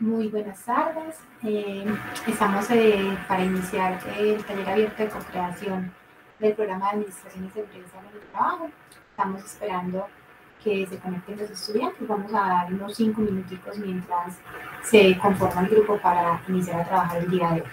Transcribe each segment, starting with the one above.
Muy buenas tardes. Eh, estamos eh, para iniciar el taller abierto de co-creación del programa de Administración y Seguridad en el Trabajo. Estamos esperando que se conecten los estudiantes. Vamos a dar unos cinco minuticos mientras se conforma el grupo para iniciar a trabajar el día de hoy.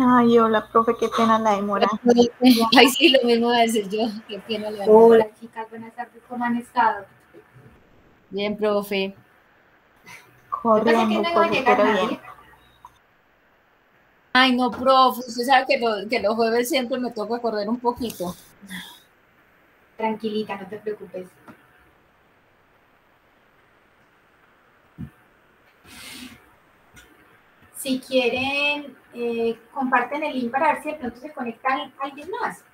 Ay, hola, profe, qué pena la demora. Ay, sí, lo mismo a decir yo, qué pena la demora. Hola, chicas, buenas tardes, ¿cómo han estado? Bien, profe. Corriendo, profe, pero bien. Ay, no, profe, usted sabe que, que los jueves siempre me toca correr un poquito. Tranquilita, no te preocupes. Si quieren, eh, comparten el link para ver si de pronto se conecta alguien más.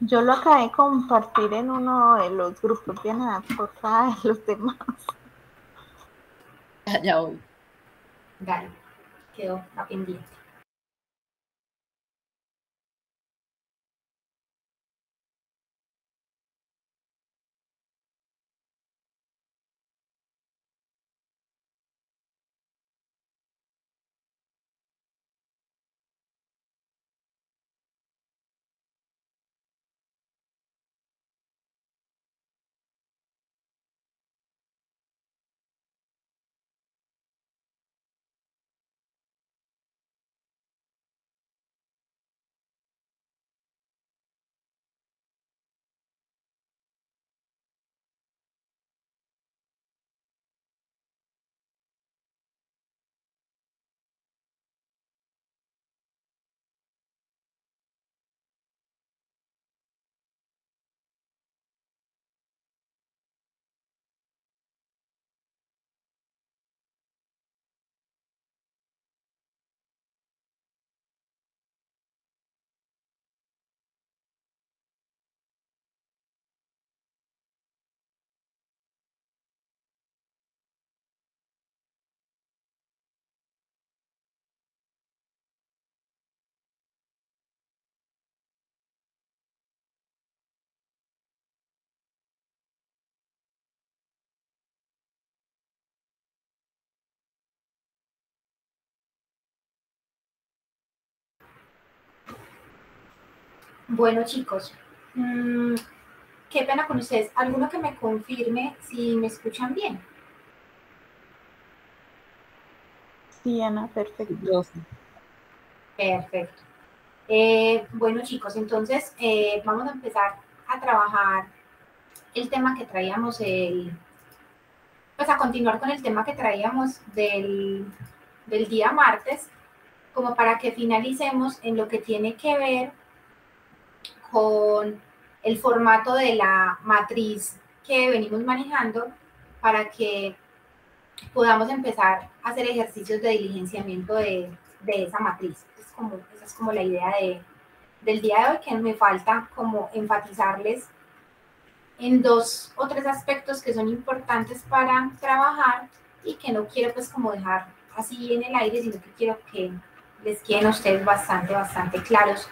Yo lo acabé de compartir en uno de los grupos de nada por de los demás. Ya voy. Dale, quedó pendiente. Bueno, chicos, mm, qué pena con ustedes. ¿Alguno que me confirme si me escuchan bien? Sí, Ana, perfecto. Perfecto. Eh, bueno, chicos, entonces eh, vamos a empezar a trabajar el tema que traíamos, el, pues a continuar con el tema que traíamos del, del día martes, como para que finalicemos en lo que tiene que ver con el formato de la matriz que venimos manejando para que podamos empezar a hacer ejercicios de diligenciamiento de, esa matriz. Es como, esa es como la idea de, del día de hoy, que me falta como enfatizarles en dos o tres aspectos que son importantes para trabajar y que no quiero pues como dejar así en el aire, sino que quiero que les queden a ustedes bastante, bastante claros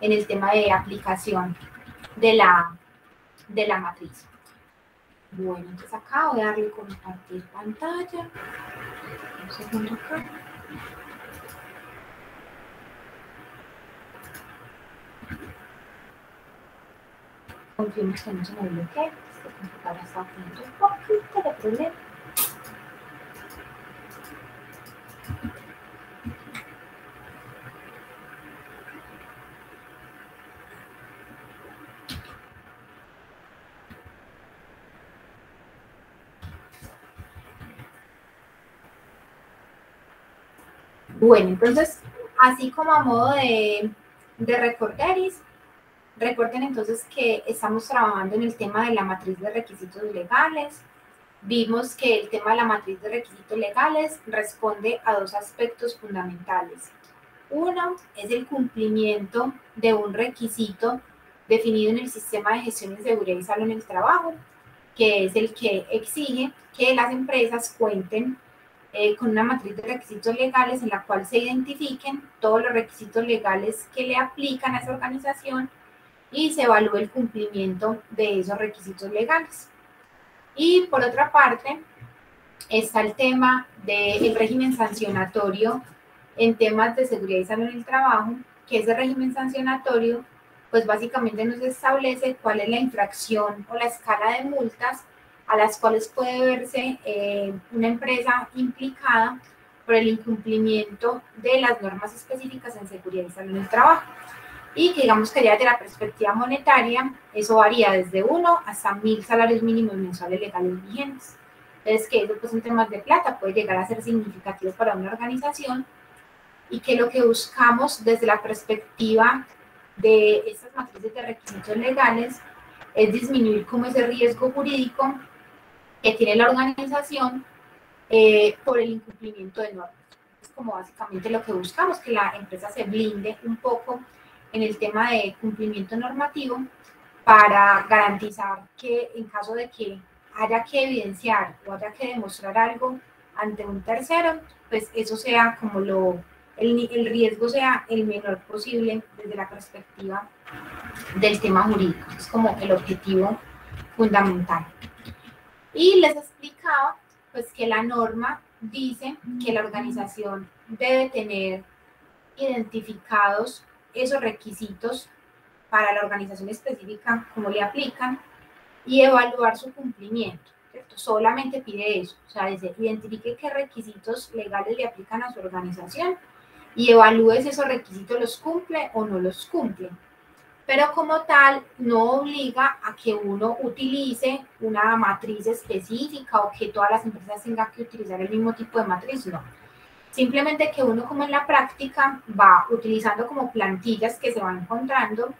en el tema de aplicación de la, de la matriz. Bueno, entonces acá voy a darle compartir pantalla. Un segundo acá. Confirmo que no se me bloquee. Este computador está teniendo un poquito de problema. Bueno, entonces, así como a modo de, de recorderis, recuerden entonces que estamos trabajando en el tema de la matriz de requisitos legales. Vimos que el tema de la matriz de requisitos legales responde a dos aspectos fundamentales. Uno es el cumplimiento de un requisito definido en el sistema de gestión de seguridad y salud en el trabajo, que es el que exige que las empresas cuenten eh, con una matriz de requisitos legales en la cual se identifiquen todos los requisitos legales que le aplican a esa organización y se evalúe el cumplimiento de esos requisitos legales. Y por otra parte, está el tema del régimen sancionatorio en temas de seguridad y salud en el trabajo, que ese régimen sancionatorio, pues básicamente nos establece cuál es la infracción o la escala de multas a las cuales puede verse eh, una empresa implicada por el incumplimiento de las normas específicas en seguridad y salud en el trabajo. Y que digamos que ya desde la perspectiva monetaria, eso varía desde 1 hasta 1000 salarios mínimos mensuales legales vigentes. Entonces, que eso pues en temas de plata puede llegar a ser significativo para una organización y que lo que buscamos desde la perspectiva de estas matrices de requisitos legales es disminuir como ese riesgo jurídico que tiene la organización eh, por el incumplimiento de normas. Es como básicamente lo que buscamos, que la empresa se blinde un poco en el tema de cumplimiento normativo para garantizar que en caso de que haya que evidenciar o haya que demostrar algo ante un tercero, pues eso sea como lo, el, el riesgo sea el menor posible desde la perspectiva del tema jurídico. Es como el objetivo fundamental. Y les explicaba pues que la norma dice que la organización debe tener identificados esos requisitos para la organización específica, cómo le aplican, y evaluar su cumplimiento. Solamente pide eso, o sea, dice, identifique qué requisitos legales le aplican a su organización y evalúe si esos requisitos los cumple o no los cumple pero como tal no obliga a que uno utilice una matriz específica o que todas las empresas tengan que utilizar el mismo tipo de matriz, no. Simplemente que uno como en la práctica va utilizando como plantillas que se van encontrando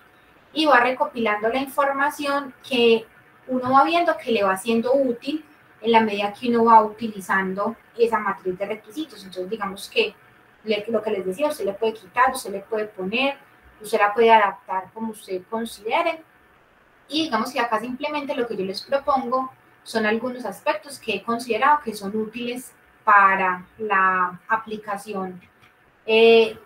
y va recopilando la información que uno va viendo que le va siendo útil en la medida que uno va utilizando esa matriz de requisitos. Entonces digamos que lo que les decía, usted le puede quitar, usted le puede poner, usted la puede adaptar como usted considere. Y digamos que acá simplemente lo que yo les propongo son algunos aspectos que he considerado que son útiles para la aplicación, eh,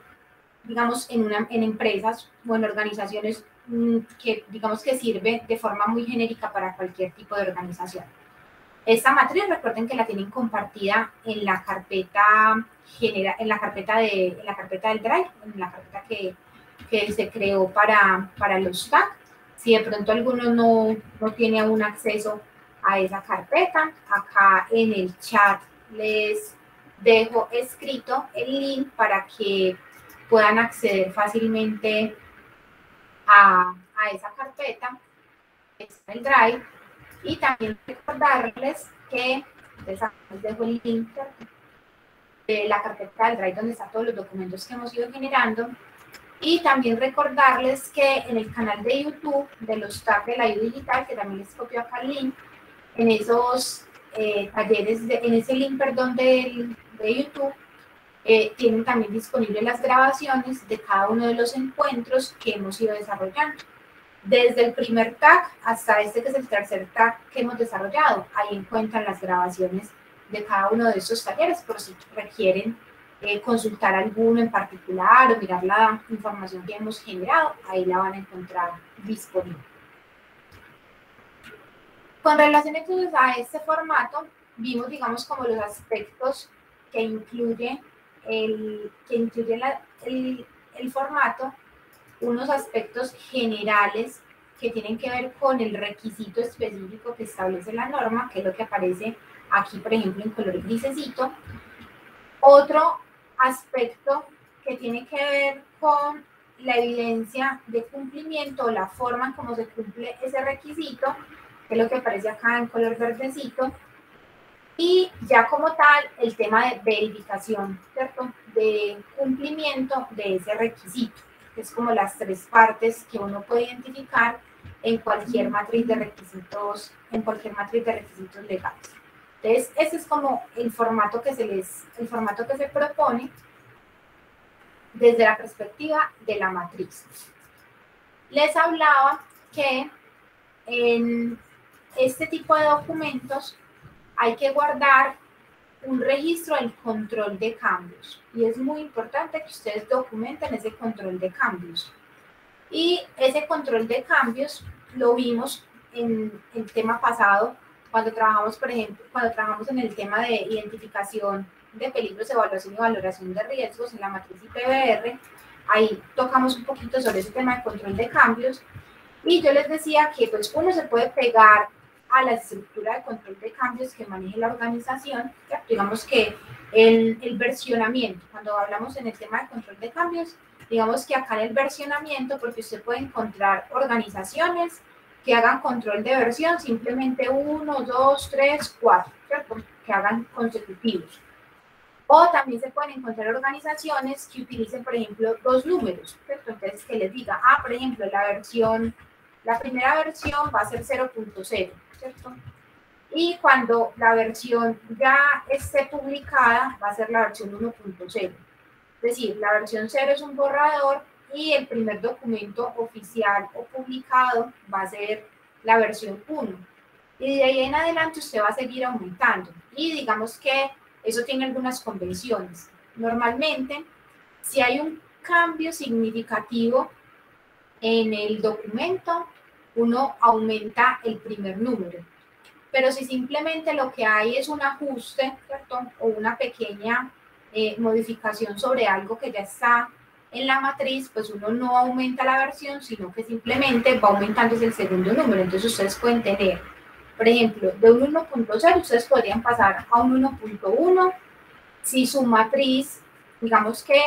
digamos, en, una, en empresas o en organizaciones mm, que digamos que sirve de forma muy genérica para cualquier tipo de organización. Esta matriz, recuerden que la tienen compartida en la carpeta genera, en la carpeta de, en la carpeta del Drive, en la carpeta que que se creó para, para los TAC. Si de pronto alguno no, no tiene aún acceso a esa carpeta, acá en el chat les dejo escrito el link para que puedan acceder fácilmente a, a esa carpeta, está el Drive, y también recordarles que les dejo el link de la carpeta del Drive donde están todos los documentos que hemos ido generando y también recordarles que en el canal de YouTube de los TAC de la IU Digital, que también les copio acá el link, en esos eh, talleres, en ese link, perdón, de, de YouTube, eh, tienen también disponibles las grabaciones de cada uno de los encuentros que hemos ido desarrollando. Desde el primer TAC hasta este que es el tercer TAC que hemos desarrollado, ahí encuentran las grabaciones de cada uno de esos talleres por si requieren eh, consultar alguno en particular o mirar la información que hemos generado, ahí la van a encontrar disponible. Con relación entonces a este formato, vimos, digamos, como los aspectos que incluye el, que incluye el, el formato, unos aspectos generales que tienen que ver con el requisito específico que establece la norma, que es lo que aparece aquí, por ejemplo, en color grisecito. Otro aspecto que tiene que ver con la evidencia de cumplimiento, la forma en cómo se cumple ese requisito, que es lo que aparece acá en color verdecito, y ya como tal el tema de verificación, ¿cierto? De cumplimiento de ese requisito, que es como las tres partes que uno puede identificar en cualquier matriz de requisitos, en cualquier matriz de requisitos legales. Entonces, ese es como el formato que se les, el formato que se propone desde la perspectiva de la matriz. Les hablaba que en este tipo de documentos hay que guardar un registro del control de cambios y es muy importante que ustedes documenten ese control de cambios. Y ese control de cambios lo vimos en el tema pasado cuando trabajamos, por ejemplo, cuando trabajamos en el tema de identificación de peligros, evaluación y valoración de riesgos en la matriz IPBR, ahí tocamos un poquito sobre ese tema de control de cambios y yo les decía que pues uno se puede pegar a la estructura de control de cambios que maneje la organización. Digamos que el, el versionamiento, cuando hablamos en el tema de control de cambios, digamos que acá en el versionamiento, porque usted puede encontrar organizaciones que hagan control de versión, simplemente uno, dos, tres, cuatro, que hagan consecutivos. O también se pueden encontrar organizaciones que utilicen, por ejemplo, dos números, ¿cierto? Entonces, que les diga, ah, por ejemplo, la versión, la primera versión va a ser 0.0, ¿cierto? Y cuando la versión ya esté publicada, va a ser la versión 1.0. Es decir, la versión 0 es un borrador y el primer documento oficial o publicado va a ser la versión 1. Y de ahí en adelante usted va a seguir aumentando. Y digamos que eso tiene algunas convenciones. Normalmente, si hay un cambio significativo en el documento, uno aumenta el primer número. Pero si simplemente lo que hay es un ajuste, ¿cierto? O una pequeña eh, modificación sobre algo que ya está en la matriz, pues uno no aumenta la versión, sino que simplemente va aumentando el segundo número. Entonces ustedes pueden tener por ejemplo, de un 1.0 ustedes podrían pasar a un 1.1 si su matriz, digamos que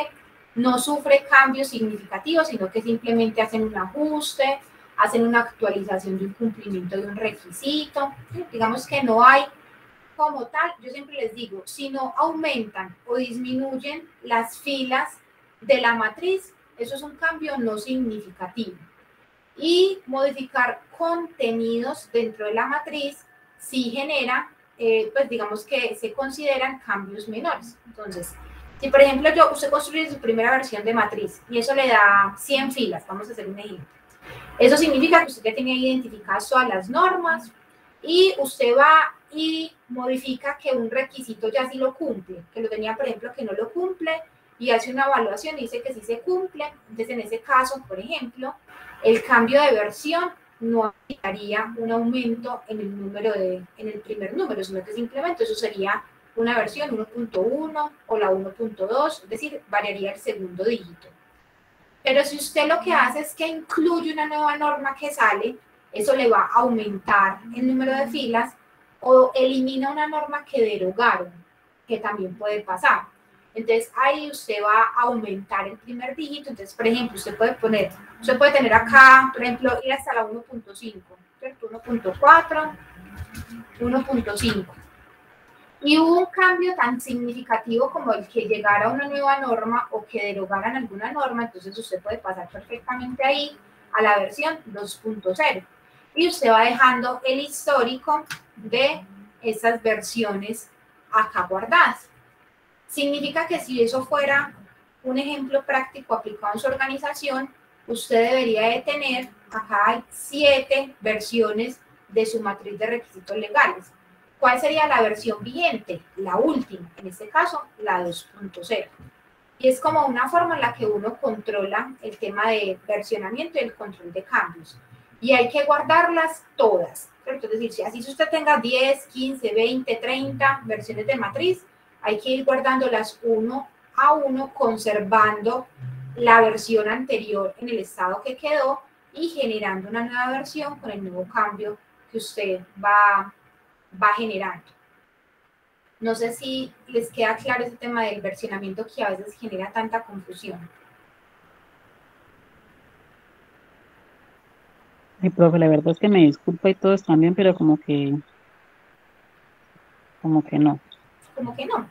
no sufre cambios significativos, sino que simplemente hacen un ajuste, hacen una actualización de un cumplimiento de un requisito. Digamos que no hay como tal, yo siempre les digo, si no aumentan o disminuyen las filas de la matriz, eso es un cambio no significativo y modificar contenidos dentro de la matriz si genera, eh, pues digamos que se consideran cambios menores. Entonces, si por ejemplo yo, usted construye su primera versión de matriz y eso le da 100 filas, vamos a hacer un ejemplo. Eso significa que usted ya tenía identificadas todas las normas y usted va y modifica que un requisito ya sí lo cumple, que lo tenía por ejemplo que no lo cumple y hace una evaluación y dice que sí se cumple. Entonces en ese caso, por ejemplo, el cambio de versión no haría un aumento en el número de, en el primer número, sino que simplemente eso sería una versión 1.1 o la 1.2, es decir, variaría el segundo dígito. Pero si usted lo que hace es que incluye una nueva norma que sale, eso le va a aumentar el número de filas o elimina una norma que derogaron, que también puede pasar. Entonces ahí usted va a aumentar el primer dígito. Entonces, por ejemplo, usted puede poner, usted puede tener acá, por ejemplo, ir hasta la 1.5, 1.4, 1.5. Y hubo un cambio tan significativo como el que llegara una nueva norma o que derogaran alguna norma, entonces usted puede pasar perfectamente ahí a la versión 2.0. Y usted va dejando el histórico de esas versiones acá guardadas. Significa que si eso fuera un ejemplo práctico aplicado en su organización, usted debería de tener, acá hay siete versiones de su matriz de requisitos legales. ¿Cuál sería la versión vigente? La última, en este caso, la 2.0. Y es como una forma en la que uno controla el tema de versionamiento y el control de cambios. Y hay que guardarlas todas. Es decir, si así usted tenga 10, 15, 20, 30 versiones de matriz, hay que ir guardándolas uno a uno, conservando la versión anterior en el estado que quedó y generando una nueva versión con el nuevo cambio que usted va, va generando. No sé si les queda claro ese tema del versionamiento que a veces genera tanta confusión. Ay, profe, la verdad es que me disculpa y todo está bien, pero como que, como que no como que no.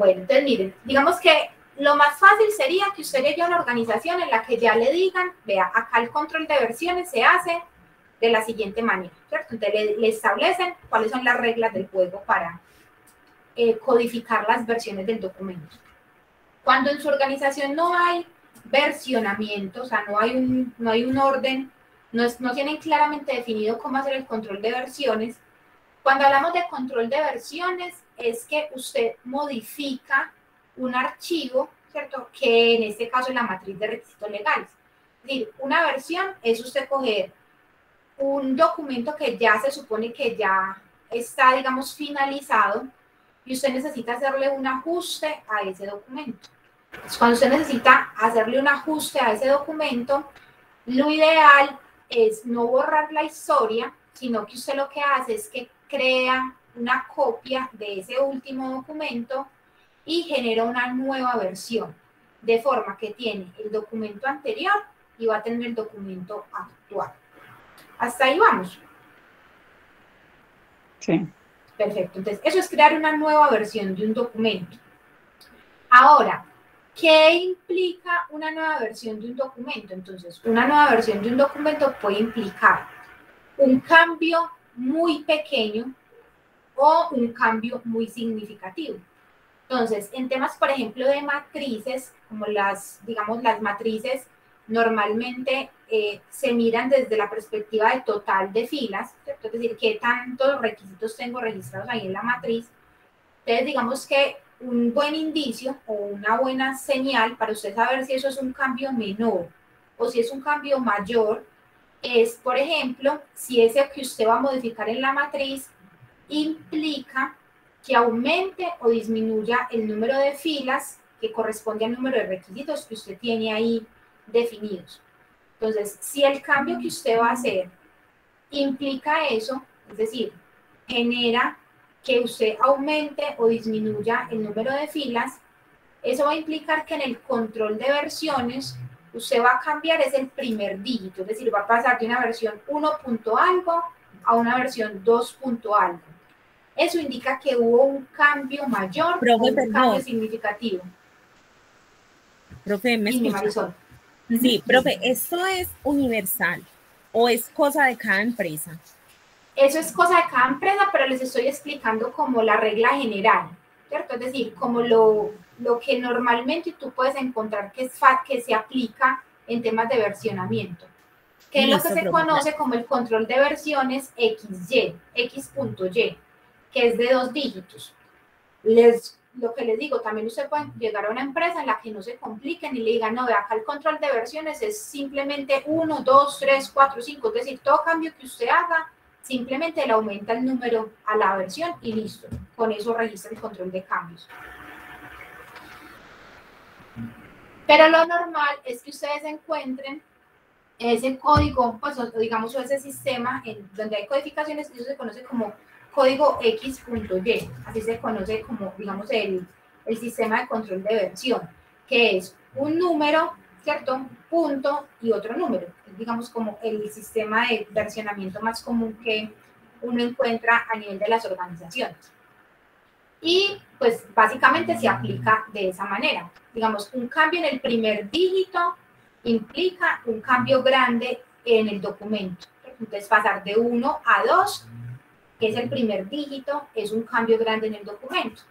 Bueno, entonces miren, digamos que lo más fácil sería que usted llegue a una organización en la que ya le digan, vea, acá el control de versiones se hace de la siguiente manera, ¿cierto? Entonces le, establecen cuáles son las reglas del juego para eh, codificar las versiones del documento. Cuando en su organización no hay versionamiento, o sea, no hay un, no hay un orden, no, no tienen claramente definido cómo hacer el control de versiones, cuando hablamos de control de versiones, es que usted modifica un archivo, ¿cierto? Que en este caso es la matriz de requisitos legales. Es decir, una versión es usted coger un documento que ya se supone que ya está, digamos, finalizado y usted necesita hacerle un ajuste a ese documento. cuando usted necesita hacerle un ajuste a ese documento, lo ideal es no borrar la historia, sino que usted lo que hace es que crea una copia de ese último documento y genera una nueva versión, de forma que tiene el documento anterior y va a tener el documento actual. Hasta ahí vamos. Sí. Perfecto. Entonces, eso es crear una nueva versión de un documento. Ahora, ¿qué implica una nueva versión de un documento? Entonces, una nueva versión de un documento puede implicar un cambio muy pequeño un cambio muy significativo. Entonces, en temas, por ejemplo, de matrices, como las, digamos, las matrices normalmente eh, se miran desde la perspectiva de total de filas, es decir, qué tantos requisitos tengo registrados ahí en la matriz. Entonces, digamos que un buen indicio o una buena señal para usted saber si eso es un cambio menor o si es un cambio mayor es, por ejemplo, si ese que usted va a modificar en la matriz implica que aumente o disminuya el número de filas que corresponde al número de requisitos que usted tiene ahí definidos. Entonces, si el cambio que usted va a hacer implica eso, es decir, genera que usted aumente o disminuya el número de filas, eso va a implicar que en el control de versiones usted va a cambiar es el primer dígito, es decir, va a pasar de una versión 1. algo a una versión 2. algo. Eso indica que hubo un cambio mayor, Profe, un perdón. cambio significativo. Profe, ¿me escucha? Sí, profe, ¿esto es universal o es cosa de cada empresa? Eso es cosa de cada empresa, pero les estoy explicando como la regla general, ¿cierto? Es decir, como lo, lo que normalmente tú puedes encontrar que, es que se aplica en temas de versionamiento, que es lo que se profe. conoce como el control de versiones XY, X.Y, que es de dos dígitos. Les, lo que les digo, también usted puede llegar a una empresa en la que no se compliquen y le digan, no, acá el control de versiones es simplemente 1, 2, 3, 4, 5, es decir, todo cambio que usted haga, simplemente le aumenta el número a la versión y listo. Con eso registra el control de cambios. Pero lo normal es que ustedes encuentren ese código, pues digamos ese sistema en donde hay codificaciones, eso se conoce como código X.Y, así se conoce como, digamos, el, el sistema de control de versión, que es un número, ¿cierto? Punto y otro número. Es, digamos, como el sistema de versionamiento más común que uno encuentra a nivel de las organizaciones. Y pues básicamente se aplica de esa manera. Digamos, un cambio en el primer dígito implica un cambio grande en el documento. Entonces, pasar de 1 a 2, que es el primer dígito, es un cambio grande en el documento.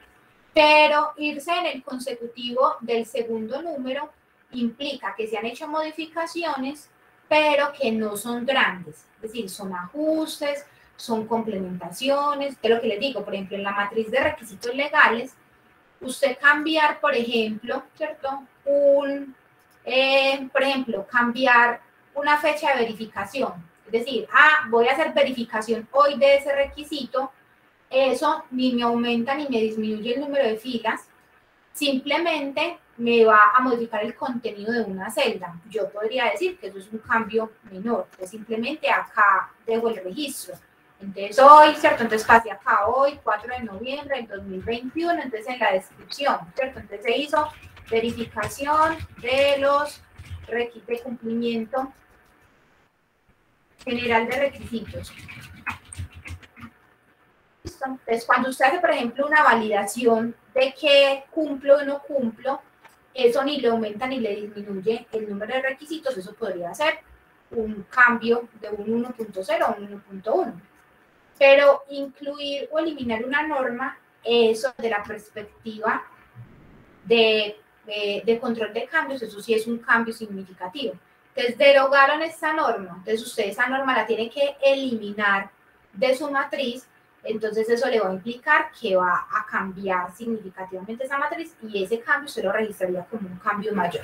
Pero irse en el consecutivo del segundo número implica que se han hecho modificaciones, pero que no son grandes. Es decir, son ajustes, son complementaciones, de lo que les digo, por ejemplo, en la matriz de requisitos legales, usted cambiar, por ejemplo, ¿cierto? Un, eh, por ejemplo, cambiar una fecha de verificación. Decir, ah, voy a hacer verificación hoy de ese requisito, eso ni me aumenta ni me disminuye el número de filas, simplemente me va a modificar el contenido de una celda. Yo podría decir que eso es un cambio menor, que simplemente acá dejo el registro. Entonces hoy, ¿cierto? Entonces pase acá hoy, 4 de noviembre del 2021, entonces en la descripción, ¿cierto? Entonces se hizo verificación de los requisitos de cumplimiento general de requisitos. Entonces, cuando usted hace, por ejemplo, una validación de que cumplo o no cumplo, eso ni le aumenta ni le disminuye el número de requisitos, eso podría ser un cambio de un 1.0 a un 1.1. Pero incluir o eliminar una norma, eso de la perspectiva de, de, de control de cambios, eso sí es un cambio significativo. Entonces, derogaron esta norma, entonces usted esa norma la tiene que eliminar de su matriz, entonces eso le va a implicar que va a cambiar significativamente esa matriz y ese cambio se lo registraría como un cambio mayor.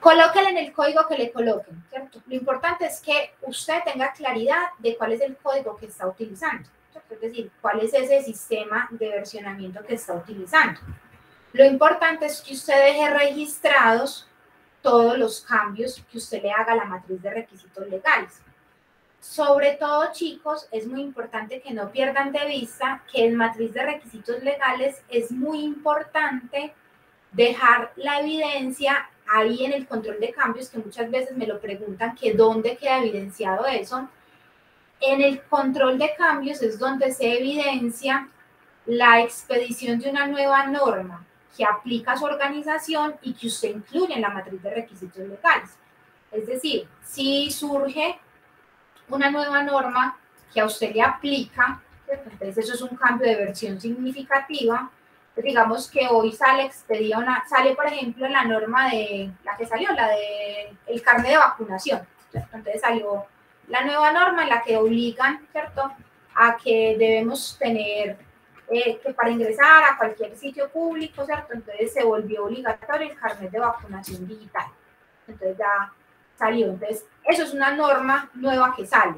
Colóquele en el código que le coloquen, ¿cierto? Lo importante es que usted tenga claridad de cuál es el código que está utilizando, ¿cierto? es decir, cuál es ese sistema de versionamiento que está utilizando. Lo importante es que usted deje registrados todos los cambios que usted le haga a la matriz de requisitos legales. Sobre todo, chicos, es muy importante que no pierdan de vista que en matriz de requisitos legales es muy importante dejar la evidencia ahí en el control de cambios, que muchas veces me lo preguntan que dónde queda evidenciado eso. En el control de cambios es donde se evidencia la expedición de una nueva norma que aplica a su organización y que usted incluye en la matriz de requisitos legales. Es decir, si surge una nueva norma que a usted le aplica, entonces eso es un cambio de versión significativa, pues digamos que hoy sale expedida una, sale por ejemplo la norma de, la que salió, la de el carnet de vacunación, entonces salió la nueva norma en la que obligan, ¿cierto?, a que debemos tener, eh, que para ingresar a cualquier sitio público, ¿cierto?, entonces se volvió obligatorio el carnet de vacunación digital, entonces ya salió, entonces eso es una norma nueva que sale.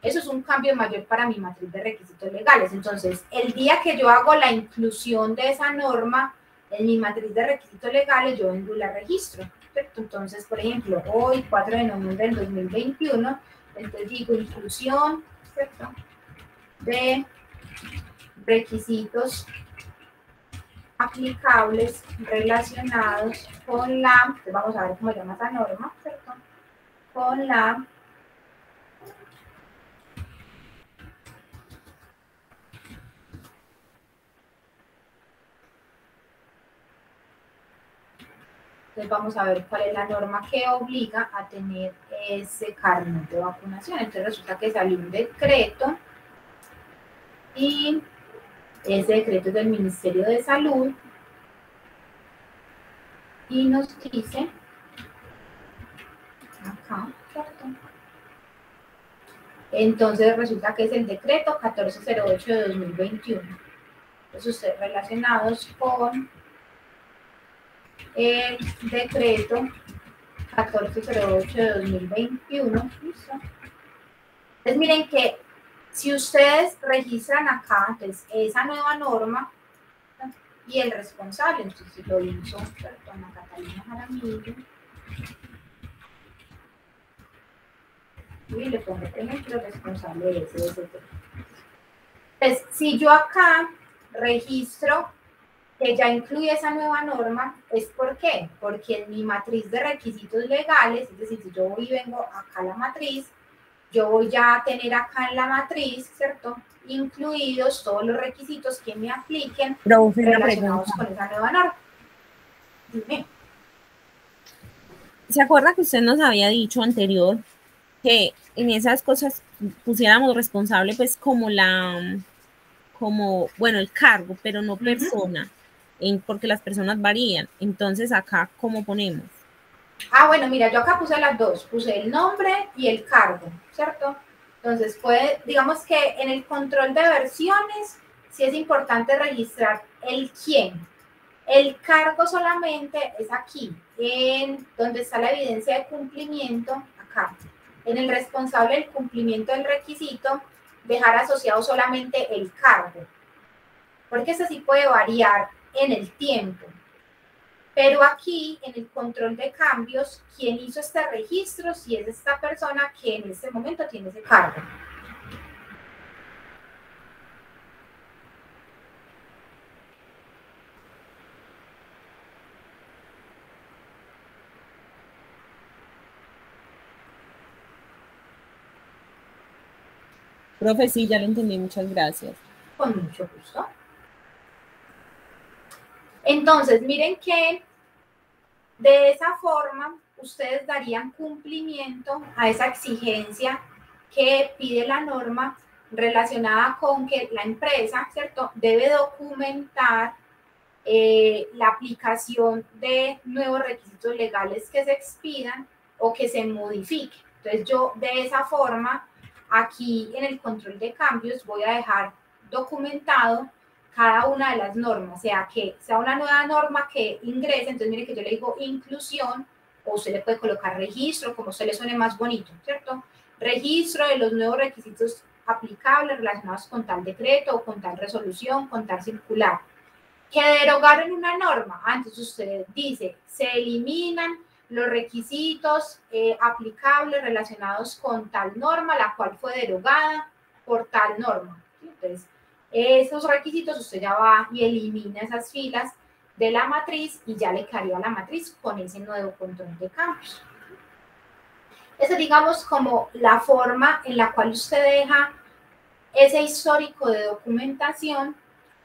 Eso es un cambio mayor para mi matriz de requisitos legales. Entonces, el día que yo hago la inclusión de esa norma en mi matriz de requisitos legales, yo vengo y la registro. Entonces, por ejemplo, hoy, 4 de noviembre del 2021, entonces digo inclusión de requisitos aplicables relacionados con la, vamos a ver cómo llama esa norma, ¿cierto? Con la Entonces vamos a ver cuál es la norma que obliga a tener ese carnet de vacunación. Entonces resulta que salió un decreto y ese decreto es del Ministerio de Salud y nos dice acá. Entonces resulta que es el decreto 1408 de 2021. Entonces ustedes relacionados con el decreto 1408 de 2021. Entonces miren que si ustedes registran acá, entonces esa nueva norma y el responsable, entonces lo hizo perdón, Catalina Jaramillo, y le pongo por ejemplo responsable de ese, Entonces, si yo acá registro que ya incluye esa nueva norma, ¿es por qué? Porque en mi matriz de requisitos legales, es decir, si yo voy y vengo acá a la matriz, yo voy ya a tener acá en la matriz, ¿cierto? Incluidos todos los requisitos que me apliquen relacionados con esa nueva norma. Dime. ¿Se acuerda que usted nos había dicho anterior que en esas cosas pusiéramos responsable pues como la, como, bueno, el cargo, pero no persona? porque las personas varían. Entonces, acá, ¿cómo ponemos? Ah, bueno, mira, yo acá puse las dos, puse el nombre y el cargo, ¿cierto? Entonces, puede, digamos que en el control de versiones, sí es importante registrar el quién. El cargo solamente es aquí, en donde está la evidencia de cumplimiento, acá. En el responsable del cumplimiento del requisito, dejar asociado solamente el cargo. Porque eso sí puede variar en el tiempo. Pero aquí, en el control de cambios, ¿quién hizo este registro? Si es esta persona que en este momento tiene ese cargo. Profe, sí, ya lo entendí, muchas gracias. Con mucho gusto. Entonces, miren que de esa forma ustedes darían cumplimiento a esa exigencia que pide la norma relacionada con que la empresa, ¿cierto?, debe documentar eh, la aplicación de nuevos requisitos legales que se expidan o que se modifiquen. Entonces, yo de esa forma, aquí en el control de cambios, voy a dejar documentado cada una de las normas, sea que sea una nueva norma que ingrese, entonces mire que yo le digo inclusión, o usted le puede colocar registro, como se le suene más bonito, ¿cierto? Registro de los nuevos requisitos aplicables relacionados con tal decreto o con tal resolución, con tal circular. Que derogaron una norma, antes ah, usted dice, se eliminan los requisitos eh, aplicables relacionados con tal norma, la cual fue derogada por tal norma. Entonces, esos requisitos usted ya va y elimina esas filas de la matriz y ya le quedaría la matriz con ese nuevo control de campos. Esa es, digamos, como la forma en la cual usted deja ese histórico de documentación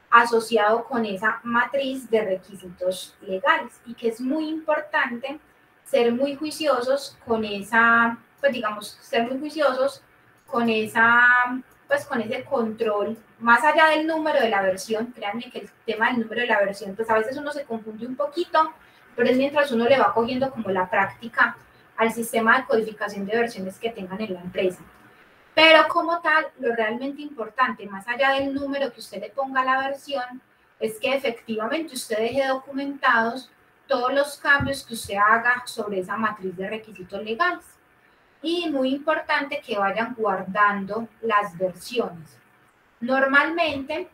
asociado con esa matriz de requisitos legales y que es muy importante ser muy juiciosos con esa, pues digamos, ser muy juiciosos con esa, pues con ese control, más allá del número de la versión, créanme que el tema del número de la versión, pues a veces uno se confunde un poquito, pero es mientras uno le va cogiendo como la práctica al sistema de codificación de versiones que tengan en la empresa. Pero como tal, lo realmente importante, más allá del número que usted le ponga a la versión, es que efectivamente usted deje documentados todos los cambios que usted haga sobre esa matriz de requisitos legales. Y muy importante que vayan guardando las versiones. Normalmente,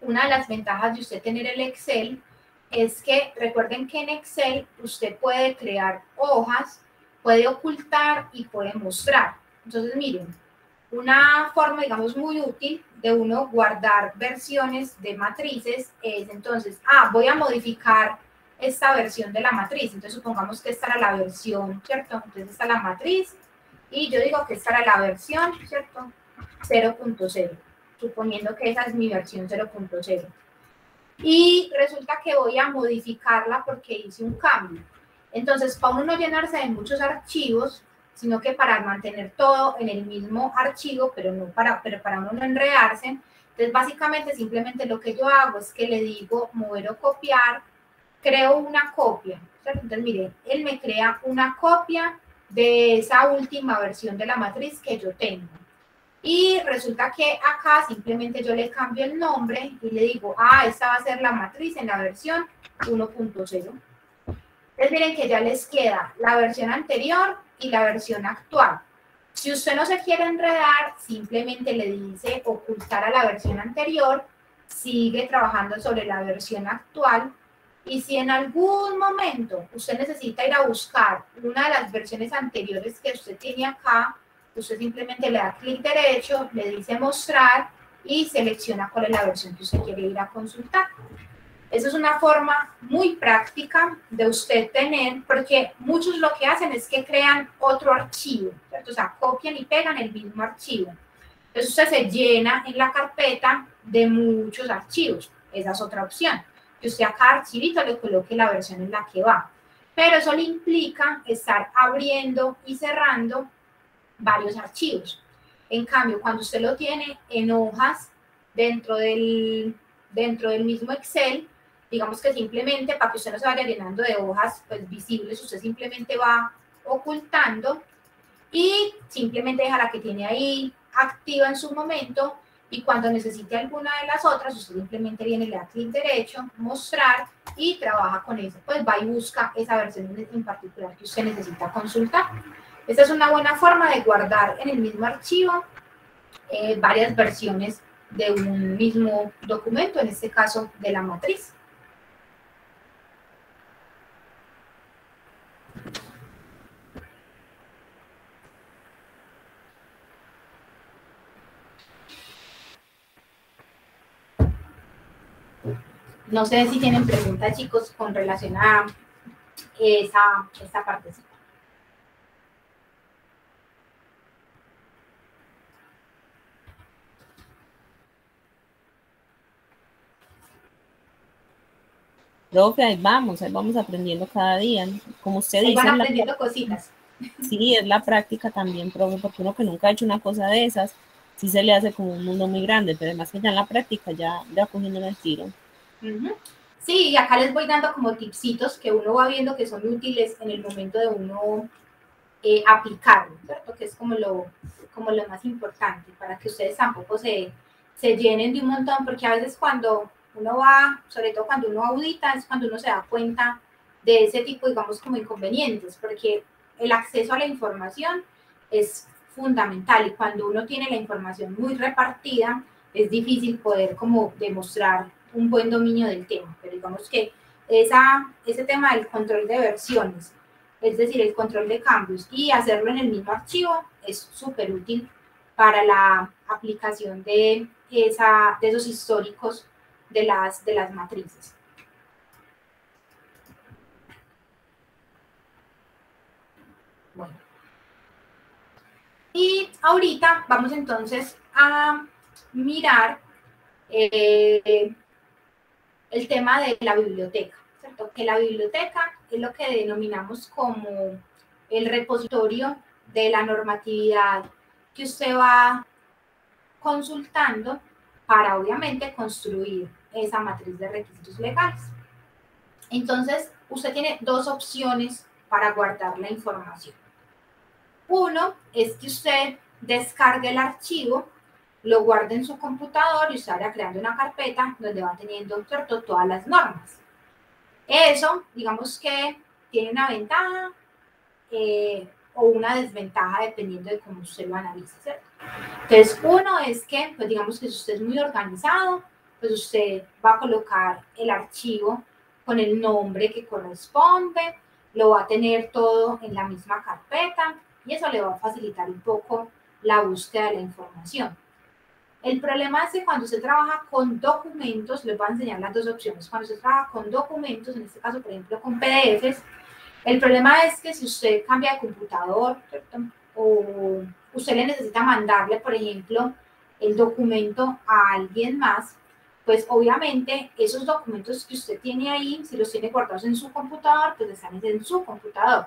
una de las ventajas de usted tener el Excel es que recuerden que en Excel usted puede crear hojas, puede ocultar y puede mostrar. Entonces, miren, una forma, digamos, muy útil de uno guardar versiones de matrices es entonces, ah, voy a modificar esta versión de la matriz. Entonces, supongamos que esta era la versión, ¿cierto? Entonces, esta es la matriz y yo digo que esta era la versión, ¿cierto? 0.0, suponiendo que esa es mi versión 0.0. Y resulta que voy a modificarla porque hice un cambio. Entonces, para uno no llenarse de muchos archivos, sino que para mantener todo en el mismo archivo, pero, no para, pero para uno no enredarse. Entonces, básicamente, simplemente lo que yo hago es que le digo mover o copiar, creo una copia. Entonces, mire, él me crea una copia de esa última versión de la matriz que yo tengo. Y resulta que acá simplemente yo le cambio el nombre y le digo, ah, esta va a ser la matriz en la versión 1.0. Entonces miren que ya les queda la versión anterior y la versión actual. Si usted no se quiere enredar, simplemente le dice ocultar a la versión anterior, sigue trabajando sobre la versión actual y si en algún momento usted necesita ir a buscar una de las versiones anteriores que usted tiene acá, usted simplemente le da clic derecho, le dice mostrar y selecciona cuál es la versión que usted quiere ir a consultar. Esa es una forma muy práctica de usted tener, porque muchos lo que hacen es que crean otro archivo, ¿cierto? O sea, copian y pegan el mismo archivo. Entonces usted se llena en la carpeta de muchos archivos. Esa es otra opción. Usted a cada archivito le coloque la versión en la que va. Pero eso le implica estar abriendo y cerrando varios archivos. En cambio, cuando usted lo tiene en hojas dentro del, dentro del mismo Excel, digamos que simplemente para que usted no se vaya llenando de hojas pues, visibles, usted simplemente va ocultando y simplemente deja la que tiene ahí activa en su momento y cuando necesite alguna de las otras, usted simplemente viene, le da clic derecho, mostrar y trabaja con eso. Pues va y busca esa versión en particular que usted necesita consultar. Esta es una buena forma de guardar en el mismo archivo eh, varias versiones de un mismo documento, en este caso de la matriz. No sé si tienen preguntas, chicos, con relación a esa, esa partecita. Profe, ahí vamos, ahí vamos aprendiendo cada día. Como usted dice. Van aprendiendo cositas. Sí, es la práctica también, profe, porque uno que nunca ha hecho una cosa de esas, sí se le hace como un mundo muy grande, pero además que ya en la práctica ya va cogiendo el tiro. Sí, y acá les voy dando como tipsitos que uno va viendo que son útiles en el momento de uno eh, aplicarlo, ¿cierto? Que es como lo, como lo más importante, para que ustedes tampoco se, se llenen de un montón, porque a veces cuando uno va, sobre todo cuando uno audita, es cuando uno se da cuenta de ese tipo, digamos, como inconvenientes, porque el acceso a la información es fundamental y cuando uno tiene la información muy repartida, es difícil poder como demostrar un buen dominio del tema, pero digamos que ese tema del control de versiones, es decir, el control de cambios, y hacerlo en el mismo archivo es súper útil para la aplicación de, esa, de esos históricos de las, de las matrices. Bueno. Y ahorita vamos entonces a mirar eh, el tema de la biblioteca, ¿cierto? Que la biblioteca es lo que denominamos como el repositorio de la normatividad que usted va consultando para obviamente construir esa matriz de requisitos legales. Entonces, usted tiene dos opciones para guardar la información. Uno es que usted descargue el archivo, lo guarde en su computador y usted creando una carpeta donde va teniendo ¿cierto? todas las normas. Eso, digamos que tiene una ventaja eh, o una desventaja dependiendo de cómo usted lo analice. Entonces, uno es que, pues digamos que si usted es muy organizado, pues usted va a colocar el archivo con el nombre que corresponde, lo va a tener todo en la misma carpeta y eso le va a facilitar un poco la búsqueda de la información. El problema es que cuando usted trabaja con documentos, les voy a enseñar las dos opciones. Cuando usted trabaja con documentos, en este caso, por ejemplo, con PDFs, el problema es que si usted cambia de computador o usted le necesita mandarle, por ejemplo, el documento a alguien más, pues obviamente esos documentos que usted tiene ahí, si los tiene guardados en su computador, pues están en su computador.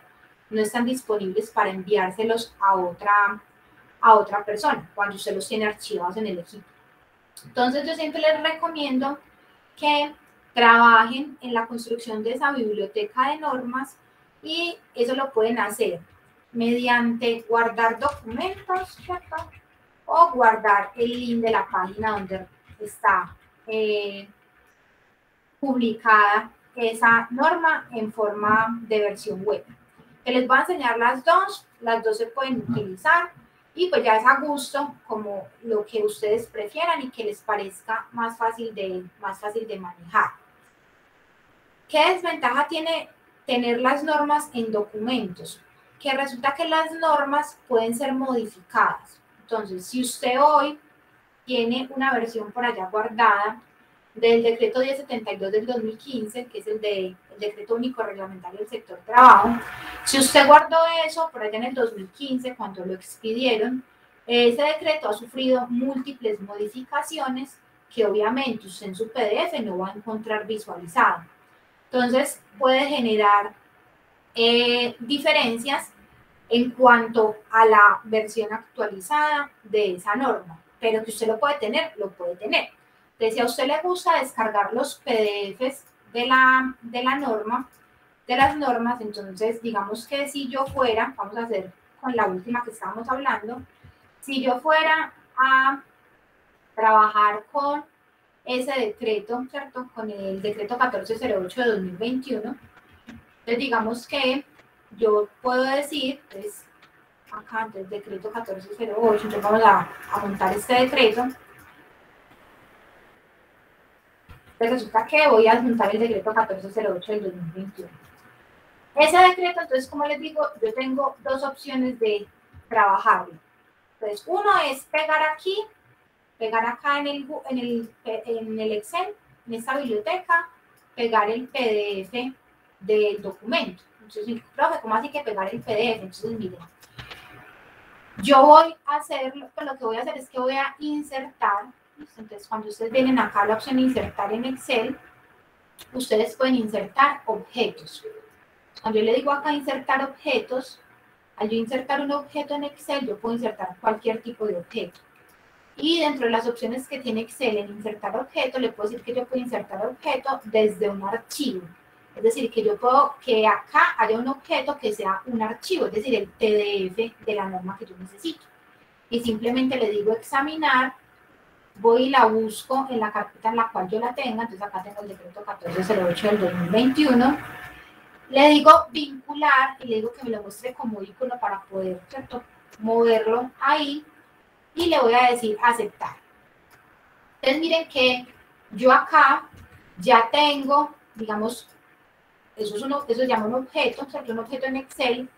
No están disponibles para enviárselos a otra, a otra persona cuando usted los tiene archivados en el equipo. Entonces yo siempre les recomiendo que trabajen en la construcción de esa biblioteca de normas y eso lo pueden hacer mediante guardar documentos, ¿cierto? O guardar el link de la página donde está eh, publicada esa norma en forma de versión web. Que les voy a enseñar las dos, las dos se pueden utilizar y pues ya es a gusto como lo que ustedes prefieran y que les parezca más fácil de, más fácil de manejar. ¿Qué desventaja tiene tener las normas en documentos? Que resulta que las normas pueden ser modificadas. Entonces, si usted hoy tiene una versión por allá guardada del decreto 1072 del 2015, que es el, de, decreto único reglamentario del sector trabajo. Si usted guardó eso por allá en el 2015, cuando lo expidieron, ese decreto ha sufrido múltiples modificaciones que obviamente usted en su PDF no va a encontrar visualizado. Entonces puede generar eh, diferencias en cuanto a la versión actualizada de esa norma pero que usted lo puede tener, lo puede tener. Entonces, si a usted le gusta descargar los PDFs de la, de la norma, de las normas, entonces digamos que si yo fuera, vamos a hacer con la última que estábamos hablando, si yo fuera a trabajar con ese decreto, ¿cierto? Con el decreto 1408 de 2021, entonces digamos que yo puedo decir, pues, acá del decreto 1408, entonces vamos a, a montar este decreto. Entonces resulta que voy a montar el decreto 1408 del 2021. Ese decreto, entonces, como les digo, yo tengo dos opciones de trabajarlo. Entonces, uno es pegar aquí, pegar acá en el, en el, en el Excel, en esta biblioteca, pegar el PDF del documento. Entonces, profe, ¿cómo así que pegar el PDF? Entonces, miren, yo voy a hacer, pues lo que voy a hacer es que voy a insertar, entonces cuando ustedes vienen acá a la opción insertar en Excel, ustedes pueden insertar objetos. Cuando yo le digo acá insertar objetos, al yo insertar un objeto en Excel, yo puedo insertar cualquier tipo de objeto. Y dentro de las opciones que tiene Excel en insertar objeto, le puedo decir que yo puedo insertar objeto desde un archivo. Es decir, que yo puedo, que acá haya un objeto que sea un archivo, es decir, el PDF de la norma que yo necesito. Y simplemente le digo examinar, voy y la busco en la carpeta en la cual yo la tenga, entonces acá tengo el decreto 1408 del 2021. Le digo vincular y le digo que me lo muestre como icono para poder, ¿cierto? Moverlo ahí y le voy a decir aceptar. Entonces miren que yo acá ya tengo, digamos, eso, es uno, eso se llama un objeto, ¿cierto? Un objeto en Excel.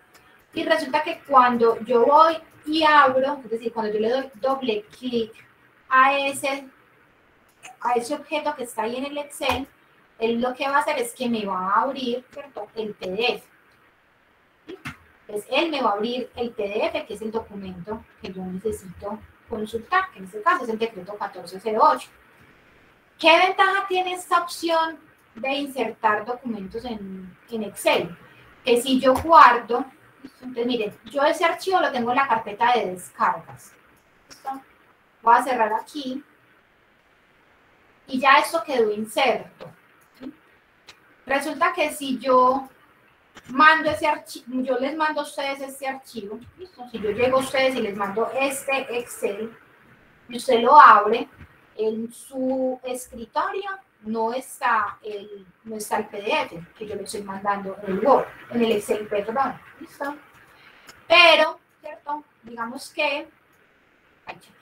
Y resulta que cuando yo voy y abro, es decir, cuando yo le doy doble clic a ese, a ese objeto que está ahí en el Excel, él lo que va a hacer es que me va a abrir. El PDF. Él me va a abrir el PDF, que es el documento que yo necesito consultar, que en este caso es el decreto 1408. ¿Qué ventaja tiene esta opción de insertar documentos en, en Excel? Que si yo guardo, entonces miren, yo ese archivo lo tengo en la carpeta de descargas. Voy a cerrar aquí. Y ya esto quedó inserto. Resulta que si yo mando ese archivo, yo les mando a ustedes este archivo. Si yo llego a ustedes y les mando este Excel, y usted lo abre, en su escritorio no está el, no está el PDF que yo le estoy mandando en el Word, en el Excel, perdón, ¿listo? Pero, ¿cierto? Digamos que... Ay, chicos.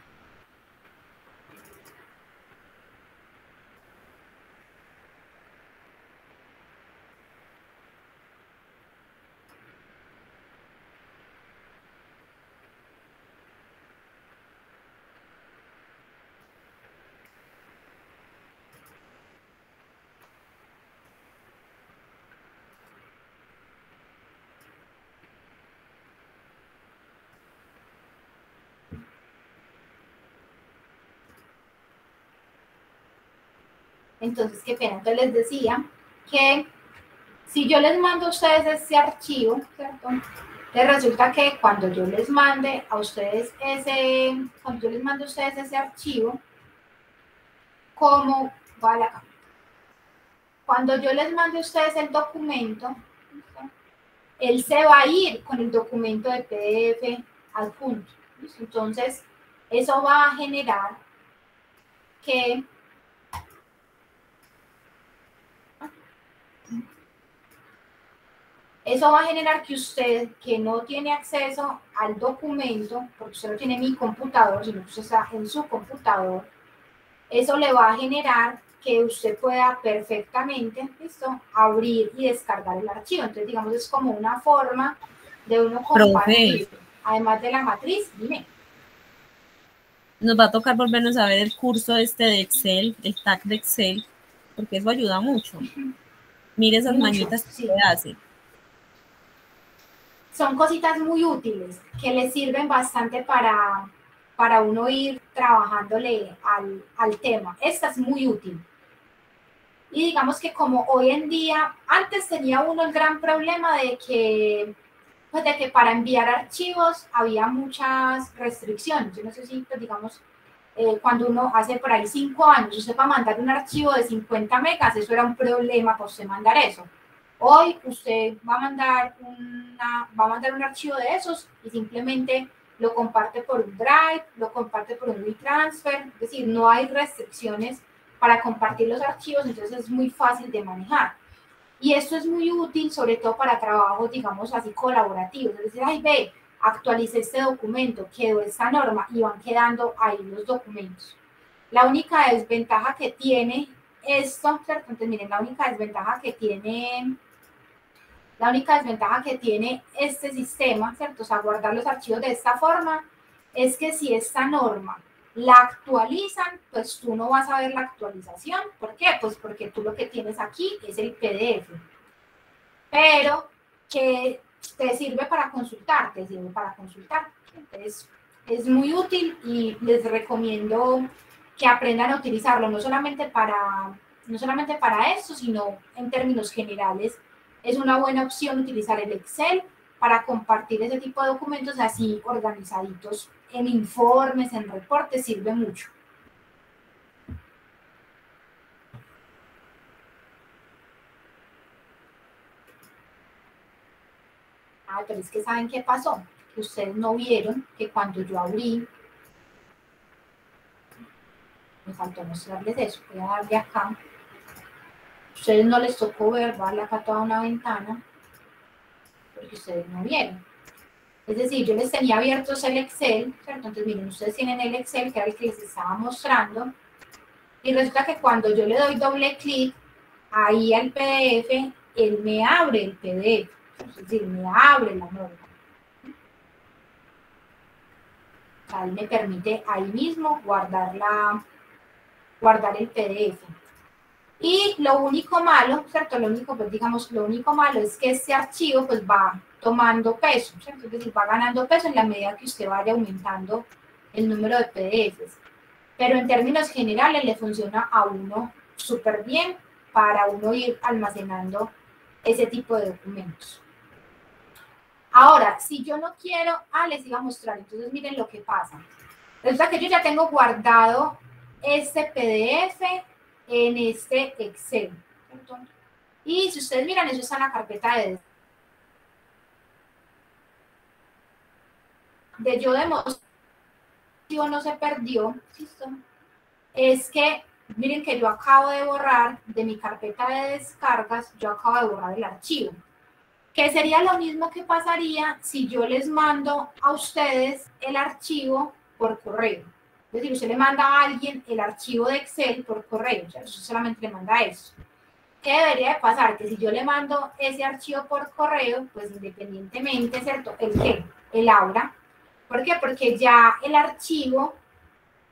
Entonces, qué pena. Entonces les decía que si yo les mando a ustedes este archivo, ¿cierto? Les resulta que cuando yo les mande a ustedes ese, cuando yo les mando a ustedes ese archivo, como va la. Cuando yo les mande a ustedes el documento, él se va a ir con el documento de PDF adjunto. ¿listo? Entonces, eso va a generar que Eso va a generar que usted, que no tiene acceso al documento, porque usted no tiene mi computador, sino que usted está en su computador, eso le va a generar que usted pueda perfectamente, ¿listo? Abrir y descargar el archivo. Entonces, digamos, es como una forma de uno compartir. Además de la matriz, dime. Nos va a tocar volvernos a ver el curso este de Excel, el tag de Excel, porque eso ayuda mucho. Mire esas Mucho, mañitas que sí. se hace. Son cositas muy útiles que le sirven bastante para, para uno ir trabajándole al, al tema. Esta es muy útil. Y digamos que como hoy en día, antes tenía uno el gran problema de que, pues de que para enviar archivos había muchas restricciones. Yo no sé si, pues digamos, eh, cuando uno hace por ahí cinco años, usted para mandar un archivo de 50 megas, eso era un problema para usted mandar eso. Hoy usted va a mandar una, va a mandar un archivo de esos y simplemente lo comparte por un Drive, lo comparte por un WeTransfer, es decir, no hay restricciones para compartir los archivos, entonces es muy fácil de manejar. Y esto es muy útil, sobre todo para trabajos, digamos así, colaborativos. Es decir, ay, ve, actualicé este documento, quedó esta norma y van quedando ahí los documentos. La única desventaja que tiene esto. Entonces, miren, la única desventaja que tiene la única desventaja que tiene este sistema, ¿cierto? O sea, guardar los archivos de esta forma, es que si esta norma la actualizan, pues tú no vas a ver la actualización. ¿Por qué? Pues porque tú lo que tienes aquí es el PDF. Pero que te sirve para consultar, te sirve para consultar. Entonces, es muy útil y les recomiendo que aprendan a utilizarlo, no solamente para, no solamente para eso, sino en términos generales es una buena opción utilizar el Excel para compartir ese tipo de documentos así organizaditos en informes, en reportes, sirve mucho. Ah, pero es que ¿saben qué pasó? Que ustedes no vieron que cuando yo abrí, me faltó mostrarles eso, voy a darle acá ustedes no les tocó ver, vale acá toda una ventana, porque ustedes no vieron. Es decir, yo les tenía abiertos el Excel. Entonces, miren, ustedes tienen el Excel, que era el que les estaba mostrando, y resulta que cuando yo le doy doble clic ahí al PDF, él me abre el PDF, es decir, me abre la norma. Él me permite ahí mismo guardar, la, guardar el PDF. Y lo único malo, ¿cierto? Lo único, pues digamos, lo único malo es que este archivo pues va tomando peso, ¿cierto? Es decir, va ganando peso en la medida que usted vaya aumentando el número de PDFs. Pero en términos generales le funciona a uno súper bien para uno ir almacenando ese tipo de documentos. Ahora, si yo no quiero, ah, les iba a mostrar, entonces miren lo que pasa. Resulta que yo ya tengo guardado este PDF en este Excel. Y si ustedes miran, eso está en la carpeta de de yo demostrar no se perdió, es que miren que yo acabo de borrar de mi carpeta de descargas, yo acabo de borrar el archivo. Que sería lo mismo que pasaría si yo les mando a ustedes el archivo por correo. Es decir, usted le manda a alguien el archivo de Excel por correo, o usted solamente le manda eso. ¿Qué debería de pasar? Que si yo le mando ese archivo por correo, pues independientemente, ¿cierto? ¿El qué? El aura. ¿Por qué? Porque ya el archivo,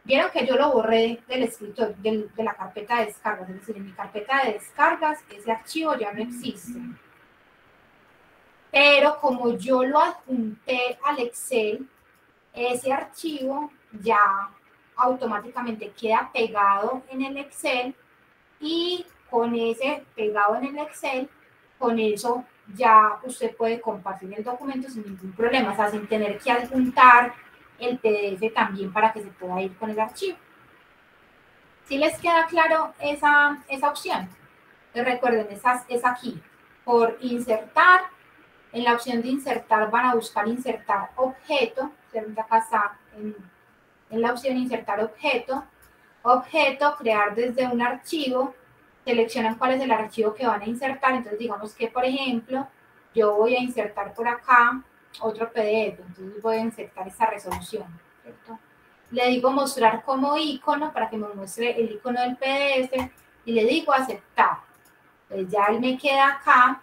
vieron que yo lo borré del escritorio, de la carpeta de descargas, es decir, en mi carpeta de descargas ese archivo ya no existe. Pero como yo lo adjunté al Excel, ese archivo ya automáticamente queda pegado en el Excel y con ese pegado en el Excel, con eso ya usted puede compartir el documento sin ningún problema, o sea, sin tener que adjuntar el PDF también para que se pueda ir con el archivo. Si les queda claro esa, esa opción, recuerden, esa es aquí, por insertar, en la opción de insertar van a buscar insertar objeto, acá está en en la opción insertar objeto, objeto, crear desde un archivo, seleccionan cuál es el archivo que van a insertar, entonces digamos que por ejemplo, yo voy a insertar por acá otro PDF, entonces voy a insertar esa resolución, ¿cierto? Le digo mostrar como icono para que me muestre el icono del PDF y le digo aceptar. Pues ya él me queda acá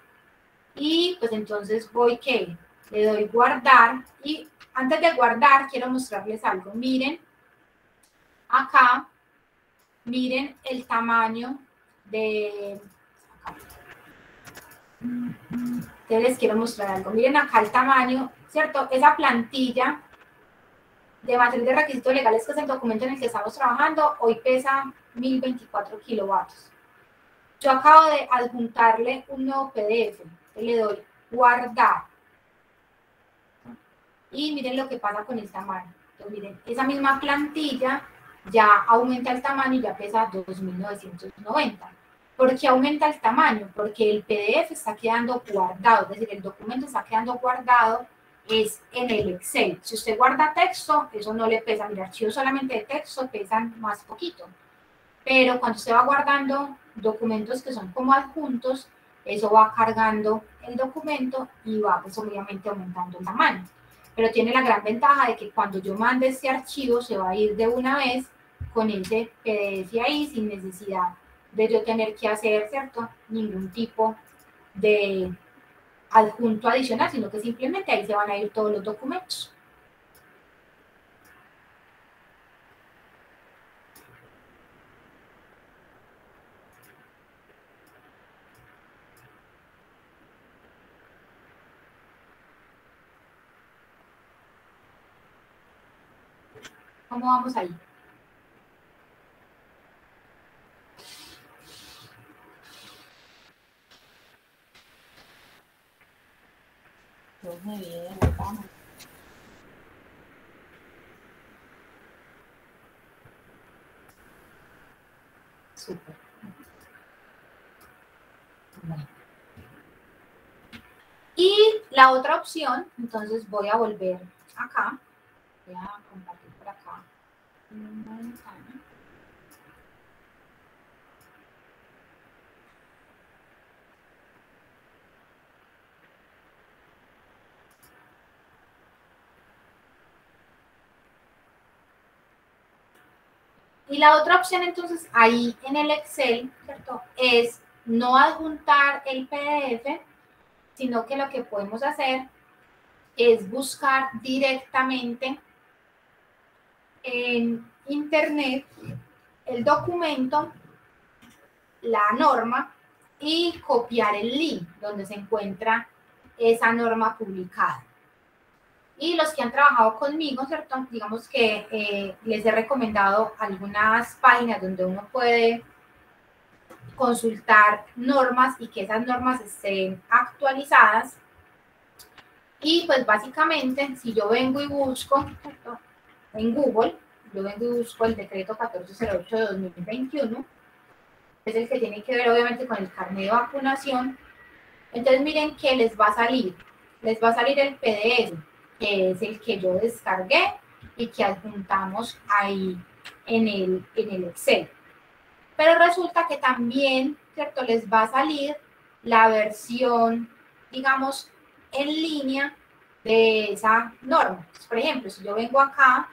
y pues entonces voy que le doy guardar y antes de guardar, quiero mostrarles algo. Miren, acá, miren el tamaño de... les quiero mostrar algo. Miren acá el tamaño, ¿cierto? Esa plantilla de matriz de requisitos legales, que es el documento en el que estamos trabajando, hoy pesa 1024 kilovatios. Yo acabo de adjuntarle un nuevo PDF. Le doy guardar y miren lo que pasa con el tamaño. Entonces, miren, esa misma plantilla ya aumenta el tamaño y ya pesa 2.990. ¿Por qué aumenta el tamaño? Porque el PDF está quedando guardado, es decir, el documento está quedando guardado es en el Excel. Si usted guarda texto, eso no le pesa. Mira, archivos solamente de texto pesan más poquito. Pero cuando usted va guardando documentos que son como adjuntos, eso va cargando el documento y va pues obviamente aumentando el tamaño pero tiene la gran ventaja de que cuando yo mande este archivo se va a ir de una vez con ese PDF ahí sin necesidad de yo tener que hacer, ¿cierto? Ningún tipo de adjunto adicional, sino que simplemente ahí se van a ir todos los documentos. ¿Cómo vamos ahí? Súper. Y la otra opción, entonces voy a volver acá y la otra opción entonces ahí en el Excel, ¿cierto? Es no adjuntar el PDF, sino que lo que podemos hacer es buscar directamente en Internet el documento, la norma y copiar el link donde se encuentra esa norma publicada. Y los que han trabajado conmigo, ¿cierto? Digamos que eh, les he recomendado algunas páginas donde uno puede consultar normas y que esas normas estén actualizadas. Y pues básicamente, si yo vengo y busco en Google, yo vengo y busco el decreto 1408 de 2021, es el que tiene que ver obviamente con el carnet de vacunación. Entonces miren que les va a salir, les va a salir el PDF, que es el que yo descargué y que adjuntamos ahí en el, en el Excel. Pero resulta que también, ¿cierto? Les va a salir la versión, digamos, en línea de esa norma. por ejemplo, si yo vengo acá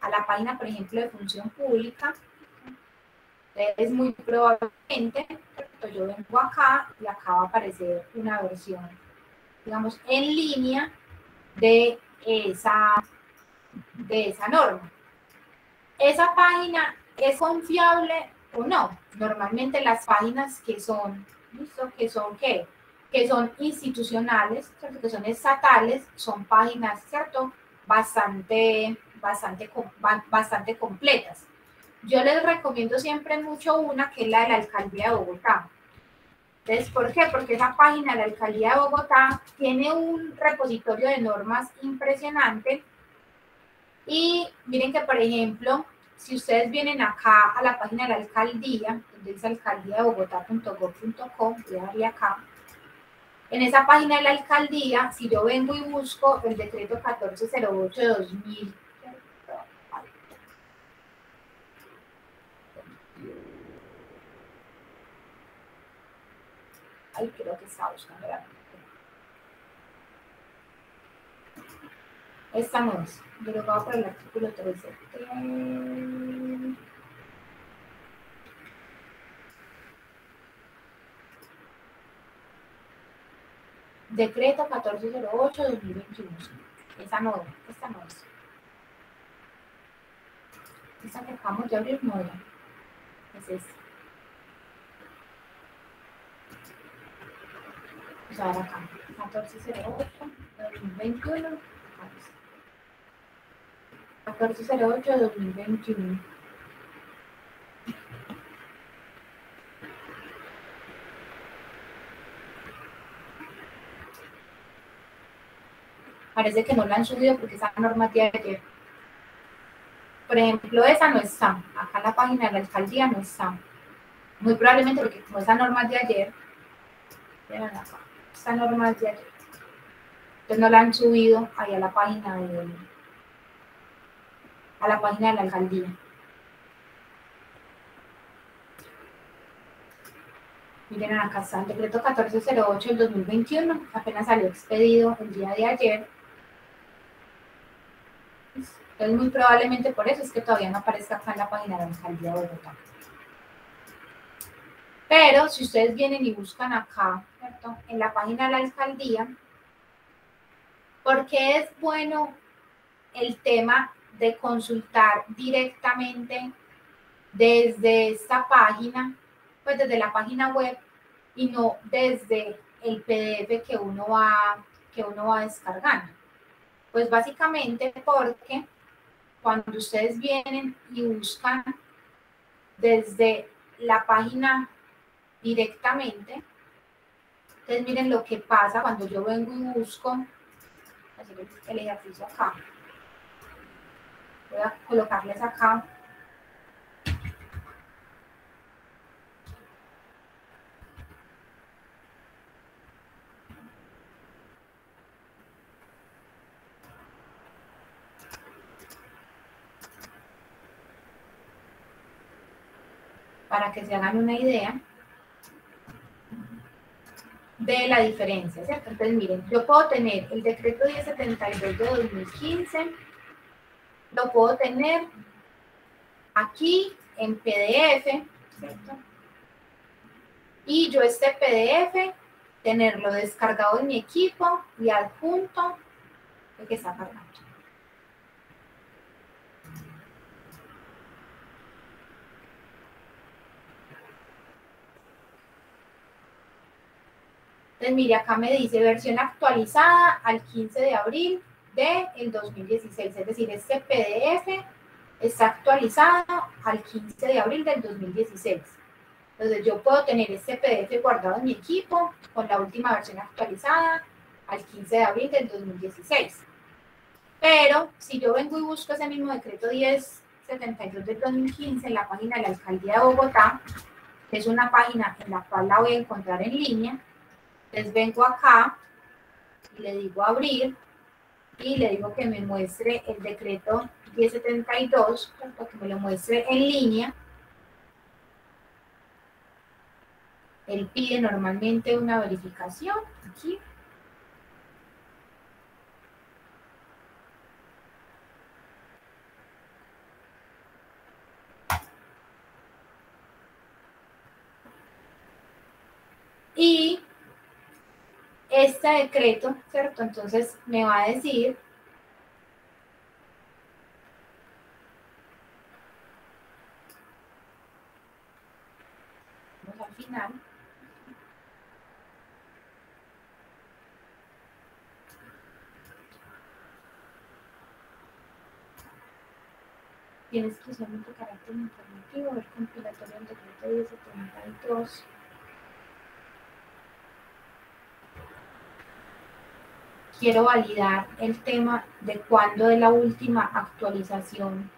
a la página, por ejemplo, de función pública, es muy probablemente, yo vengo acá y acá va a aparecer una versión, digamos, en línea de esa, de esa norma. Esa página es confiable o no. Normalmente las páginas que son, ¿listo? Que son qué? Que son institucionales, que son estatales, son páginas, ¿cierto? Bastante, bastante, bastante completas. Yo les recomiendo siempre mucho una que es la de la Alcaldía de Bogotá. Entonces, ¿por qué? Porque esa página de la Alcaldía de Bogotá tiene un repositorio de normas impresionante. Y miren que, por ejemplo, si ustedes vienen acá a la página de la alcaldía, donde dice alcaldía de bogotá.gov.co, voy a darle acá. En esa página de la alcaldía, si yo vengo y busco el decreto 1408 de 2000, Ay, creo que está buscando la Esta no es. Yo lo voy por el artículo 13. Decreto 1408 de 2021. Esa no, esta no es. Esta que acabamos de abrir no es esta. Acá. 1408 de 2021. 1408 de 2021. Parece que no la han subido porque esa normativa de Por ejemplo, esa no está. Acá en la página de la alcaldía no está. Muy probablemente porque como esa norma de ayer, esta norma de ayer. Entonces no la han subido ahí a la página de a la página de la alcaldía. Miren, acá está el decreto 1408 del 2021, apenas salió expedido el día de ayer. Entonces, muy probablemente por eso es que todavía no aparezca acá en la página de la alcaldía de Bogotá. Pero si ustedes vienen y buscan acá, ¿cierto? En la página de la alcaldía, ¿por qué es bueno el tema de consultar directamente desde esta página, pues desde la página web y no desde el PDF que uno va, que uno va descargando. Pues básicamente porque cuando ustedes vienen y buscan desde la página directamente, ustedes miren lo que pasa cuando yo vengo y busco, el ejercicio acá. Voy a colocarles acá. Para que se hagan una idea de la diferencia, ¿cierto? Entonces, miren, yo puedo tener el decreto 1072 de 2015 lo puedo tener aquí en PDF, ¿cierto? Y yo este PDF tenerlo descargado en mi equipo y adjunto el que está cargando. Entonces, mire, acá me dice versión actualizada al 15 de abril del el 2016. Es decir, este PDF está actualizado al 15 de abril del 2016. Entonces, yo puedo tener este PDF guardado en mi equipo con la última versión actualizada al 15 de abril del 2016. Pero si yo vengo y busco ese mismo decreto 1072 del 2015 en la página de la Alcaldía de Bogotá, que es una página en la cual la voy a encontrar en línea, les vengo acá y le digo abrir y le digo que me muestre el decreto 1072, que me lo muestre en línea. Él pide normalmente una verificación aquí. Y este decreto, ¿cierto? Entonces me va a decir vamos al final. Tiene exclusivamente carácter informativo, el compilatorio del decreto 1072. Quiero validar el tema de cuándo es la última actualización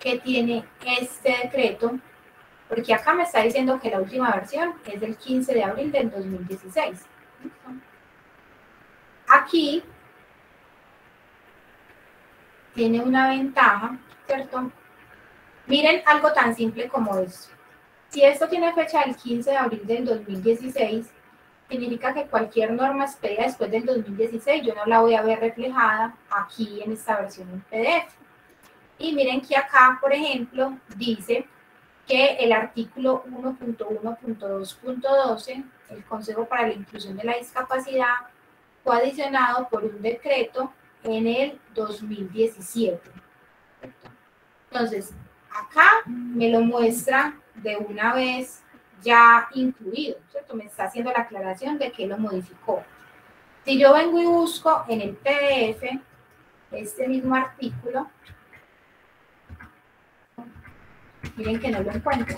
que tiene este decreto, porque acá me está diciendo que la última versión es del 15 de abril del 2016. Aquí tiene una ventaja, ¿cierto? Miren algo tan simple como esto. Si esto tiene fecha del 15 de abril del 2016, significa que cualquier norma expedida después del 2016 yo no la voy a ver reflejada aquí en esta versión en PDF. Y miren que acá, por ejemplo, dice que el artículo 1.1.2.12, el Consejo para la Inclusión de la Discapacidad, fue adicionado por un decreto en el 2017. Entonces, acá me lo muestra de una vez ya incluido, ¿cierto? Me está haciendo la aclaración de que lo modificó. Si yo vengo y busco en el PDF este mismo artículo, miren que no lo encuentro.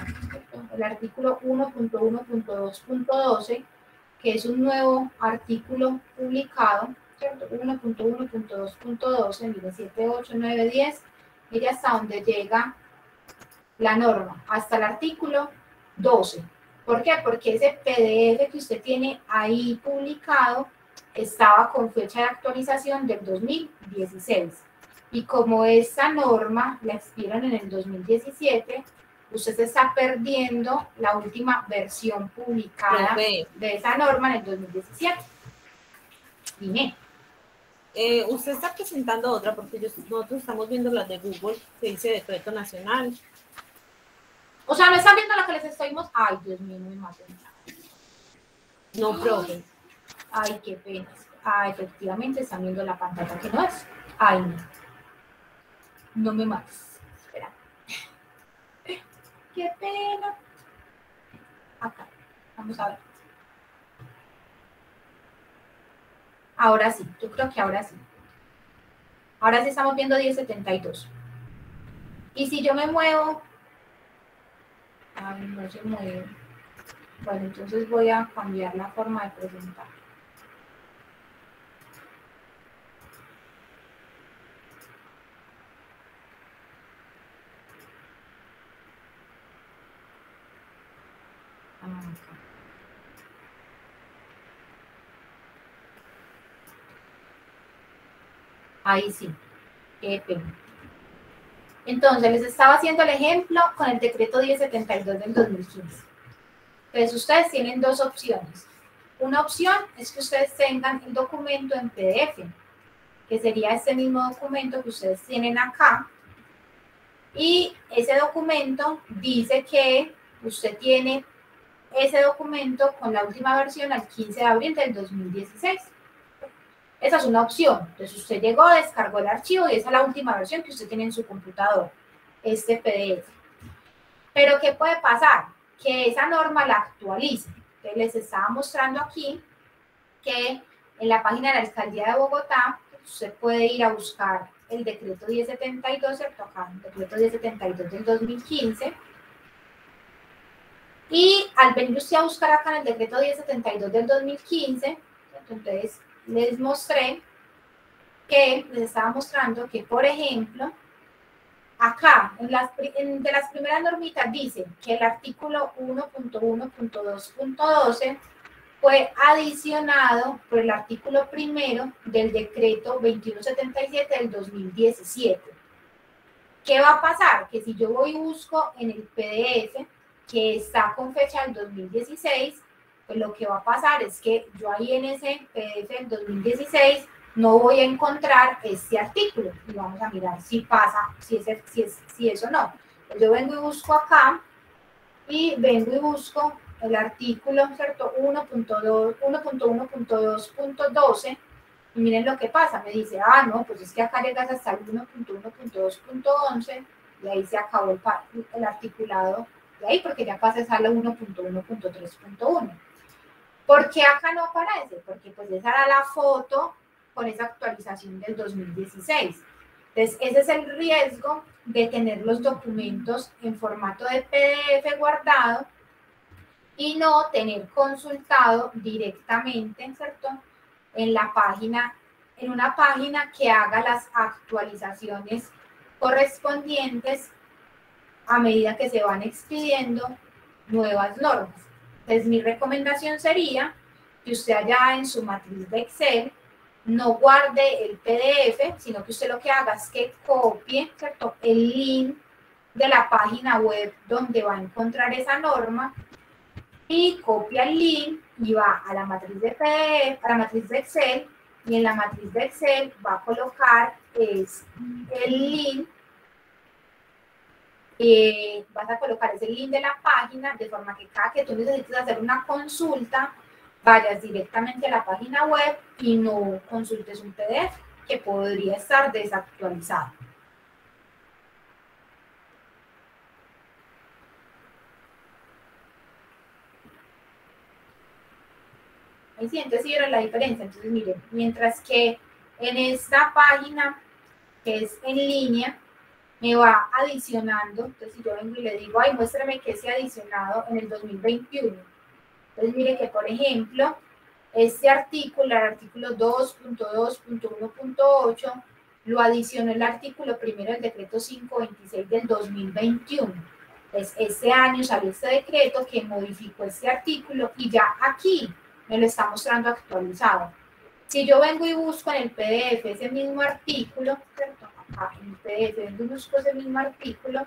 El artículo 1.1.2.12, que es un nuevo artículo publicado, ¿cierto? 1.1.2.12, miren, 7, 8, 9, 10, mire hasta donde llega la norma, hasta el artículo 12. ¿Por qué? Porque ese PDF que usted tiene ahí publicado estaba con fecha de actualización del 2016. Y como esa norma la expiraron en el 2017, usted se está perdiendo la última versión publicada de esa norma en el 2017. Dime. Eh, usted está presentando otra porque nosotros estamos viendo las de Google que dice decreto nacional o sea, ¿no están viendo lo que les estoy mostrando? Ay, Dios mío, no me maten. No, profe. Ay, qué pena. Ah, efectivamente están viendo la pantalla que no es. Ay, no. No me mates. Espera. Qué pena. Acá. Vamos a ver. Ahora sí, yo creo que ahora sí. Ahora sí estamos viendo 1072. Y si yo me muevo Ay, no se mueve. Bueno, entonces voy a cambiar la forma de presentar. Ah, Ahí sí. Pena. Entonces, les estaba haciendo el ejemplo con el decreto 1072 del 2015. Entonces, ustedes tienen dos opciones. Una opción es que ustedes tengan el documento en PDF, que sería este mismo documento que ustedes tienen acá, Y ese documento dice que usted tiene ese documento con la última versión al 15 de abril del 2016. Esa es una opción. Entonces usted llegó, descargó el archivo y esa es la última versión que usted tiene en su computador, este PDF. Pero ¿qué puede pasar? Que esa norma la actualice. Entonces les estaba mostrando aquí que en la página de la Alcaldía de Bogotá usted puede ir a buscar el decreto 1072, ¿cierto? Acá, el decreto 1072 del 2015. Y al venir usted a buscar acá en el decreto 1072 del 2015, entonces les mostré que les estaba mostrando que, por ejemplo, acá, en las, de las primeras normitas dice que el artículo 1.1.2.12 fue adicionado por el artículo primero del decreto 2177 del 2017. ¿Qué va a pasar? Que si yo voy y busco en el PDF que está con fecha del 2016, pues lo que va a pasar es que yo ahí en ese PDF del 2016 no voy a encontrar este artículo y vamos a mirar si pasa, si, es, si, es, si eso no. Pues yo vengo y busco acá y vengo y busco el artículo, ¿cierto? 1.1.2.12 y miren lo que pasa, me dice, ah, no, pues es que acá llegas hasta el 1.1.2.11 y ahí se acabó el, el articulado de ahí porque ya pasa a la 1.1.3.1. ¿Por qué acá no aparece? Porque pues esa era la foto con esa actualización del 2016. Entonces, ese es el riesgo de tener los documentos en formato de PDF guardado y no tener consultado directamente, ¿cierto? En la página, en una página que haga las actualizaciones correspondientes a medida que se van expidiendo nuevas normas. Entonces, mi recomendación sería que usted allá en su matriz de Excel no guarde el PDF, sino que usted lo que haga es que copie. El link de la página web donde va a encontrar esa norma y copia el link y va a la matriz de PDF, a la matriz de Excel y en la matriz de Excel va a colocar es el link eh, vas a colocar ese link de la página de forma que cada que tú necesites hacer una consulta vayas directamente a la página web y no consultes un PDF que podría estar desactualizado. Ahí sí, entonces vieron la diferencia. Entonces, miren, mientras que en esta página, que es en línea, me va adicionando. Entonces, si yo vengo y le digo, ay, muéstrame que se ha adicionado en el 2021 entonces, mire que, por ejemplo, este artículo, el artículo 2.2.1.8, lo adicionó el artículo primero del decreto 526 del 2021. Pues este año salió este decreto que modificó este artículo y ya aquí me lo está mostrando actualizado. Si yo vengo y busco en el PDF ese mismo artículo, ¿cierto? En PDF vengo y busco ese mismo artículo,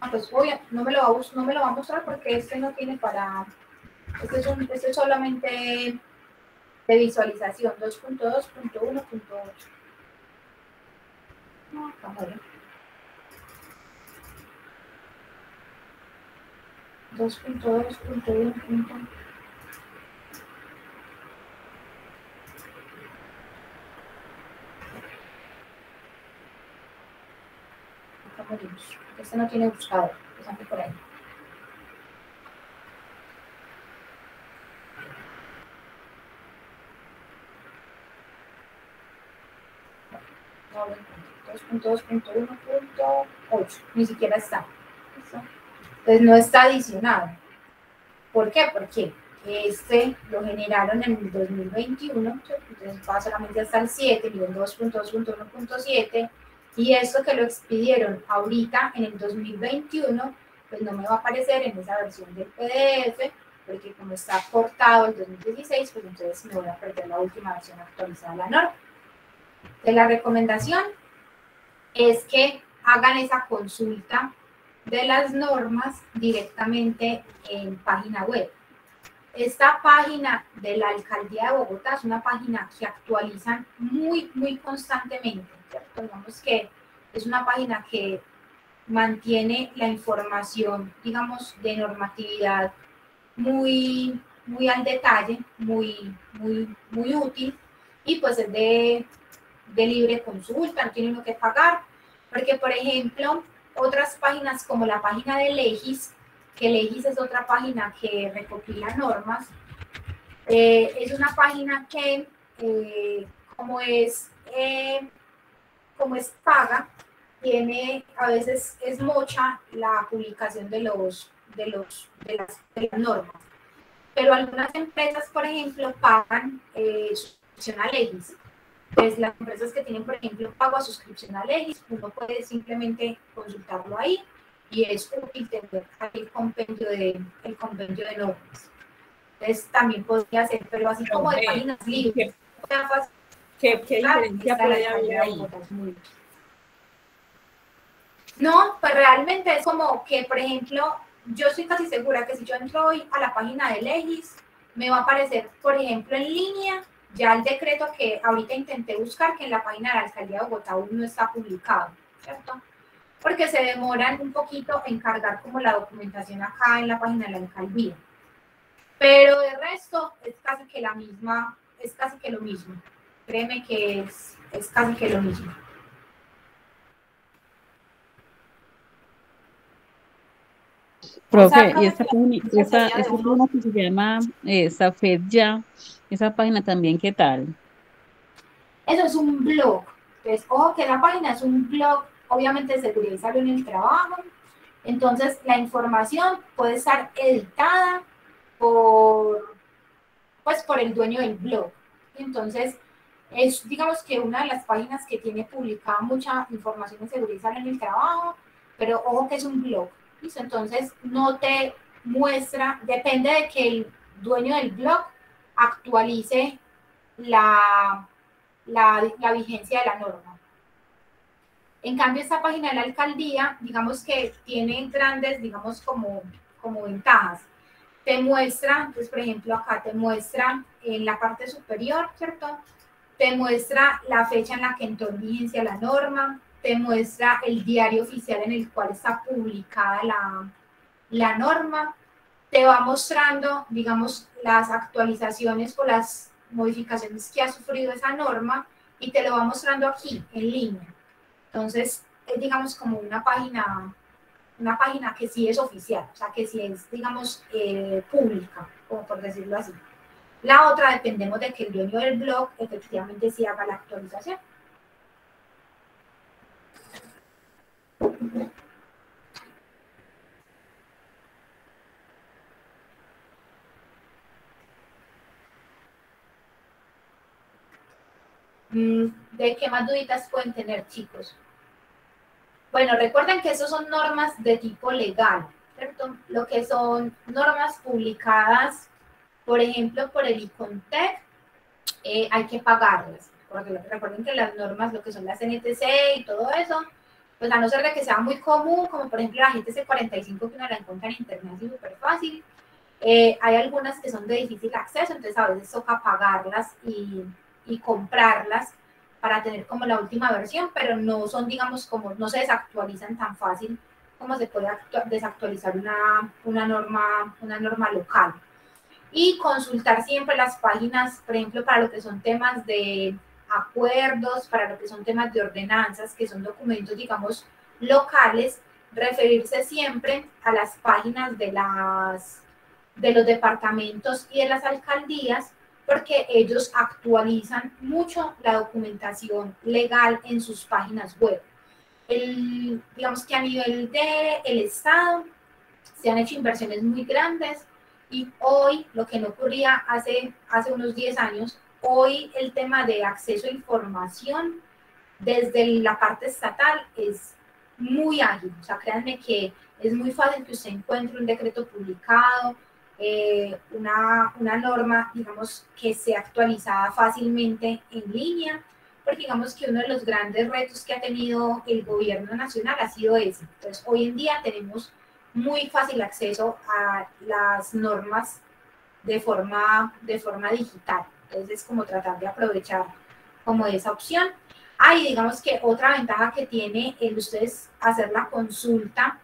Ah, pues voy no me, lo va a, no me lo va a mostrar porque este no tiene para, este es, un, este es solamente de visualización, 2.2.1.8. No, acá 2.2.1.8. Este no tiene buscador, empezando por ahí. No, 2.2.1.8, ni siquiera está. Entonces no está adicionado. ¿Por qué? Porque este lo generaron en el 2021, entonces va solamente hasta el 7, miren 2.2.1.7 y esto que lo expidieron ahorita en el 2021, pues no me va a aparecer en esa versión del PDF, porque como está cortado el 2016, pues entonces me voy a perder la última versión actualizada de la norma. De la recomendación es que hagan esa consulta de las normas directamente en página web. esta página de la Alcaldía de Bogotá es una página que actualizan muy, muy constantemente. ¿Cierto? Digamos que es una página que mantiene la información, digamos, de normatividad muy, muy al detalle, muy, muy, muy útil y pues es de, de libre consulta, no tiene uno que pagar, porque por ejemplo, otras páginas como la página de Legis, que Legis es otra página que recopila normas, eh, es una página que eh, como es eh, como es paga, tiene, a veces es mucha la publicación de, los, de, los, de, las, normas. Pero algunas empresas, por ejemplo, pagan eh, suscripción a Legis. Entonces, las empresas que tienen, por ejemplo, pago a suscripción a Legis, uno puede simplemente consultarlo ahí y es útil tener el compendio de, el compendio de normas. Entonces, también podría ser, pero así como de páginas libres. ¿Qué, qué diferencia puede haber ahí? No, pues realmente es como que, por ejemplo, yo estoy casi segura que si yo entro hoy a la página de Legis, me va a aparecer, por ejemplo, en línea, ya el decreto que ahorita intenté buscar, que en la página de la Alcaldía de Bogotá aún no está publicado, ¿cierto? Porque se demoran un poquito en cargar como la documentación acá en la página de la Alcaldía. Pero de resto es casi que la misma, es casi que lo mismo. Créeme que es, es casi que lo mismo. Profe, y esta, esta, esta página que se llama eh, Safed Ya, esa página también, ¿qué tal? Eso es un blog. Entonces, ojo que la página es un blog, obviamente seguridad y salud en el trabajo. Entonces, la información puede estar editada por, pues, por el dueño del blog. Entonces, es, digamos que una de las páginas que tiene publicada mucha información de seguridad en el trabajo, pero ojo que es un blog. Entonces, no te muestra, depende de que el dueño del blog actualice la, la, la vigencia de la norma. En cambio, esta página de la alcaldía, digamos que tiene grandes, digamos, como, como ventajas. Te muestra, entonces, por ejemplo, acá te muestra en la parte superior, ¿cierto? Te muestra la fecha en la que entró en vigencia la norma, te muestra el diario oficial en el cual está publicada la, la norma, te va mostrando, digamos, las actualizaciones o las modificaciones que ha sufrido esa norma y te lo va mostrando aquí en línea. Entonces, es digamos como una página, una página que sí es oficial, o sea, que sí es, digamos, eh, pública, como por decirlo así. La otra dependemos de que el dueño del blog efectivamente sí haga la actualización. Mm, ¿De qué más duditas pueden tener, chicos? Bueno, recuerden que esos son normas de tipo legal, ¿cierto? Lo que son normas publicadas, por ejemplo, por el ICONTEC, eh, hay que pagarlas. Porque recuerden que las normas, lo que son las NTC y todo eso, pues a no ser de que sea muy común, como por ejemplo la gente C45 que uno la encuentra en internet así súper fácil, eh, hay algunas que son de difícil acceso, entonces a veces toca pagarlas y, y, comprarlas para tener como la última versión, pero no son, digamos, como no se desactualizan tan fácil como se puede desactualizar una, una, norma, una norma local. Y consultar siempre las páginas, por ejemplo, para lo que son temas de acuerdos, para lo que son temas de ordenanzas, que son documentos, digamos, locales, referirse siempre a las páginas de, las, de los departamentos y de las alcaldías, porque ellos actualizan mucho la documentación legal en sus páginas web. El, digamos que a nivel del el Estado se han hecho inversiones muy grandes y hoy lo que no ocurría hace, hace unos 10 años hoy el tema de acceso a información desde la parte estatal es muy ágil. O sea, créanme que es muy fácil que usted encuentre un decreto publicado, eh, una, una, norma, digamos, que sea actualizada fácilmente en línea, porque digamos que uno de los grandes retos que ha tenido el gobierno nacional ha sido ese. Entonces, hoy en día tenemos muy fácil acceso a las normas de forma, de forma digital. Entonces es como tratar de aprovechar como esa opción. Ah, y digamos que otra ventaja que tiene el ustedes hacer la consulta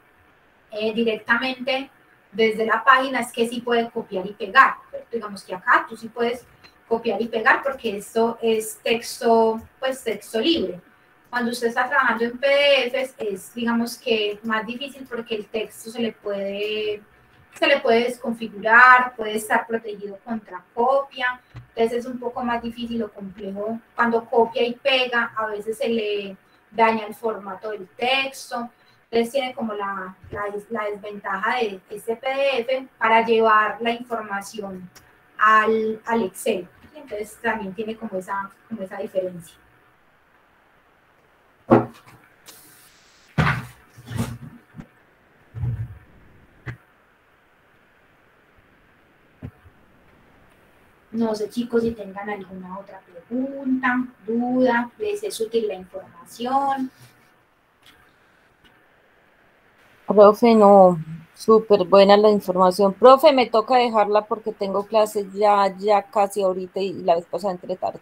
eh, directamente desde la página es que sí puede copiar y pegar. digamos que acá tú sí puedes copiar y pegar porque esto es texto, pues texto libre. Cuando usted está trabajando en PDFs es, digamos que más difícil porque el texto se le puede se le puede desconfigurar, puede estar protegido contra copia, entonces es un poco más difícil o complejo. Cuando copia y pega, a veces se le daña el formato del texto, entonces tiene como la, la, desventaja de este PDF para llevar la información al, al Excel. Entonces también tiene como esa, como esa diferencia. No sé, chicos, si tengan alguna otra pregunta, duda, les es útil la información. Profe, no, súper buena la información. Profe, me toca dejarla porque tengo clases ya, ya casi ahorita y la vez pasada entre tarde.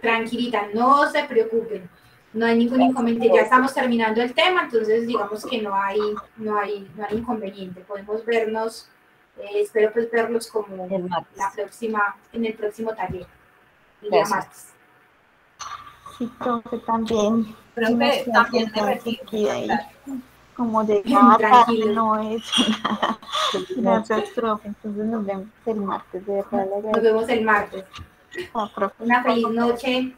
Tranquilita, no se preocupen, no hay ningún inconveniente. Ya estamos terminando el tema, entonces digamos que no hay, no hay, no hay inconveniente. Podemos vernos eh, espero pues verlos como la próxima, en el próximo taller, el día martes. Sí, profe, también. Profe, también me retiro. Como de tarde no es nada. Gracias, profe. Entonces nos vemos el martes. De verdad, Nos vemos el martes. Una feliz noche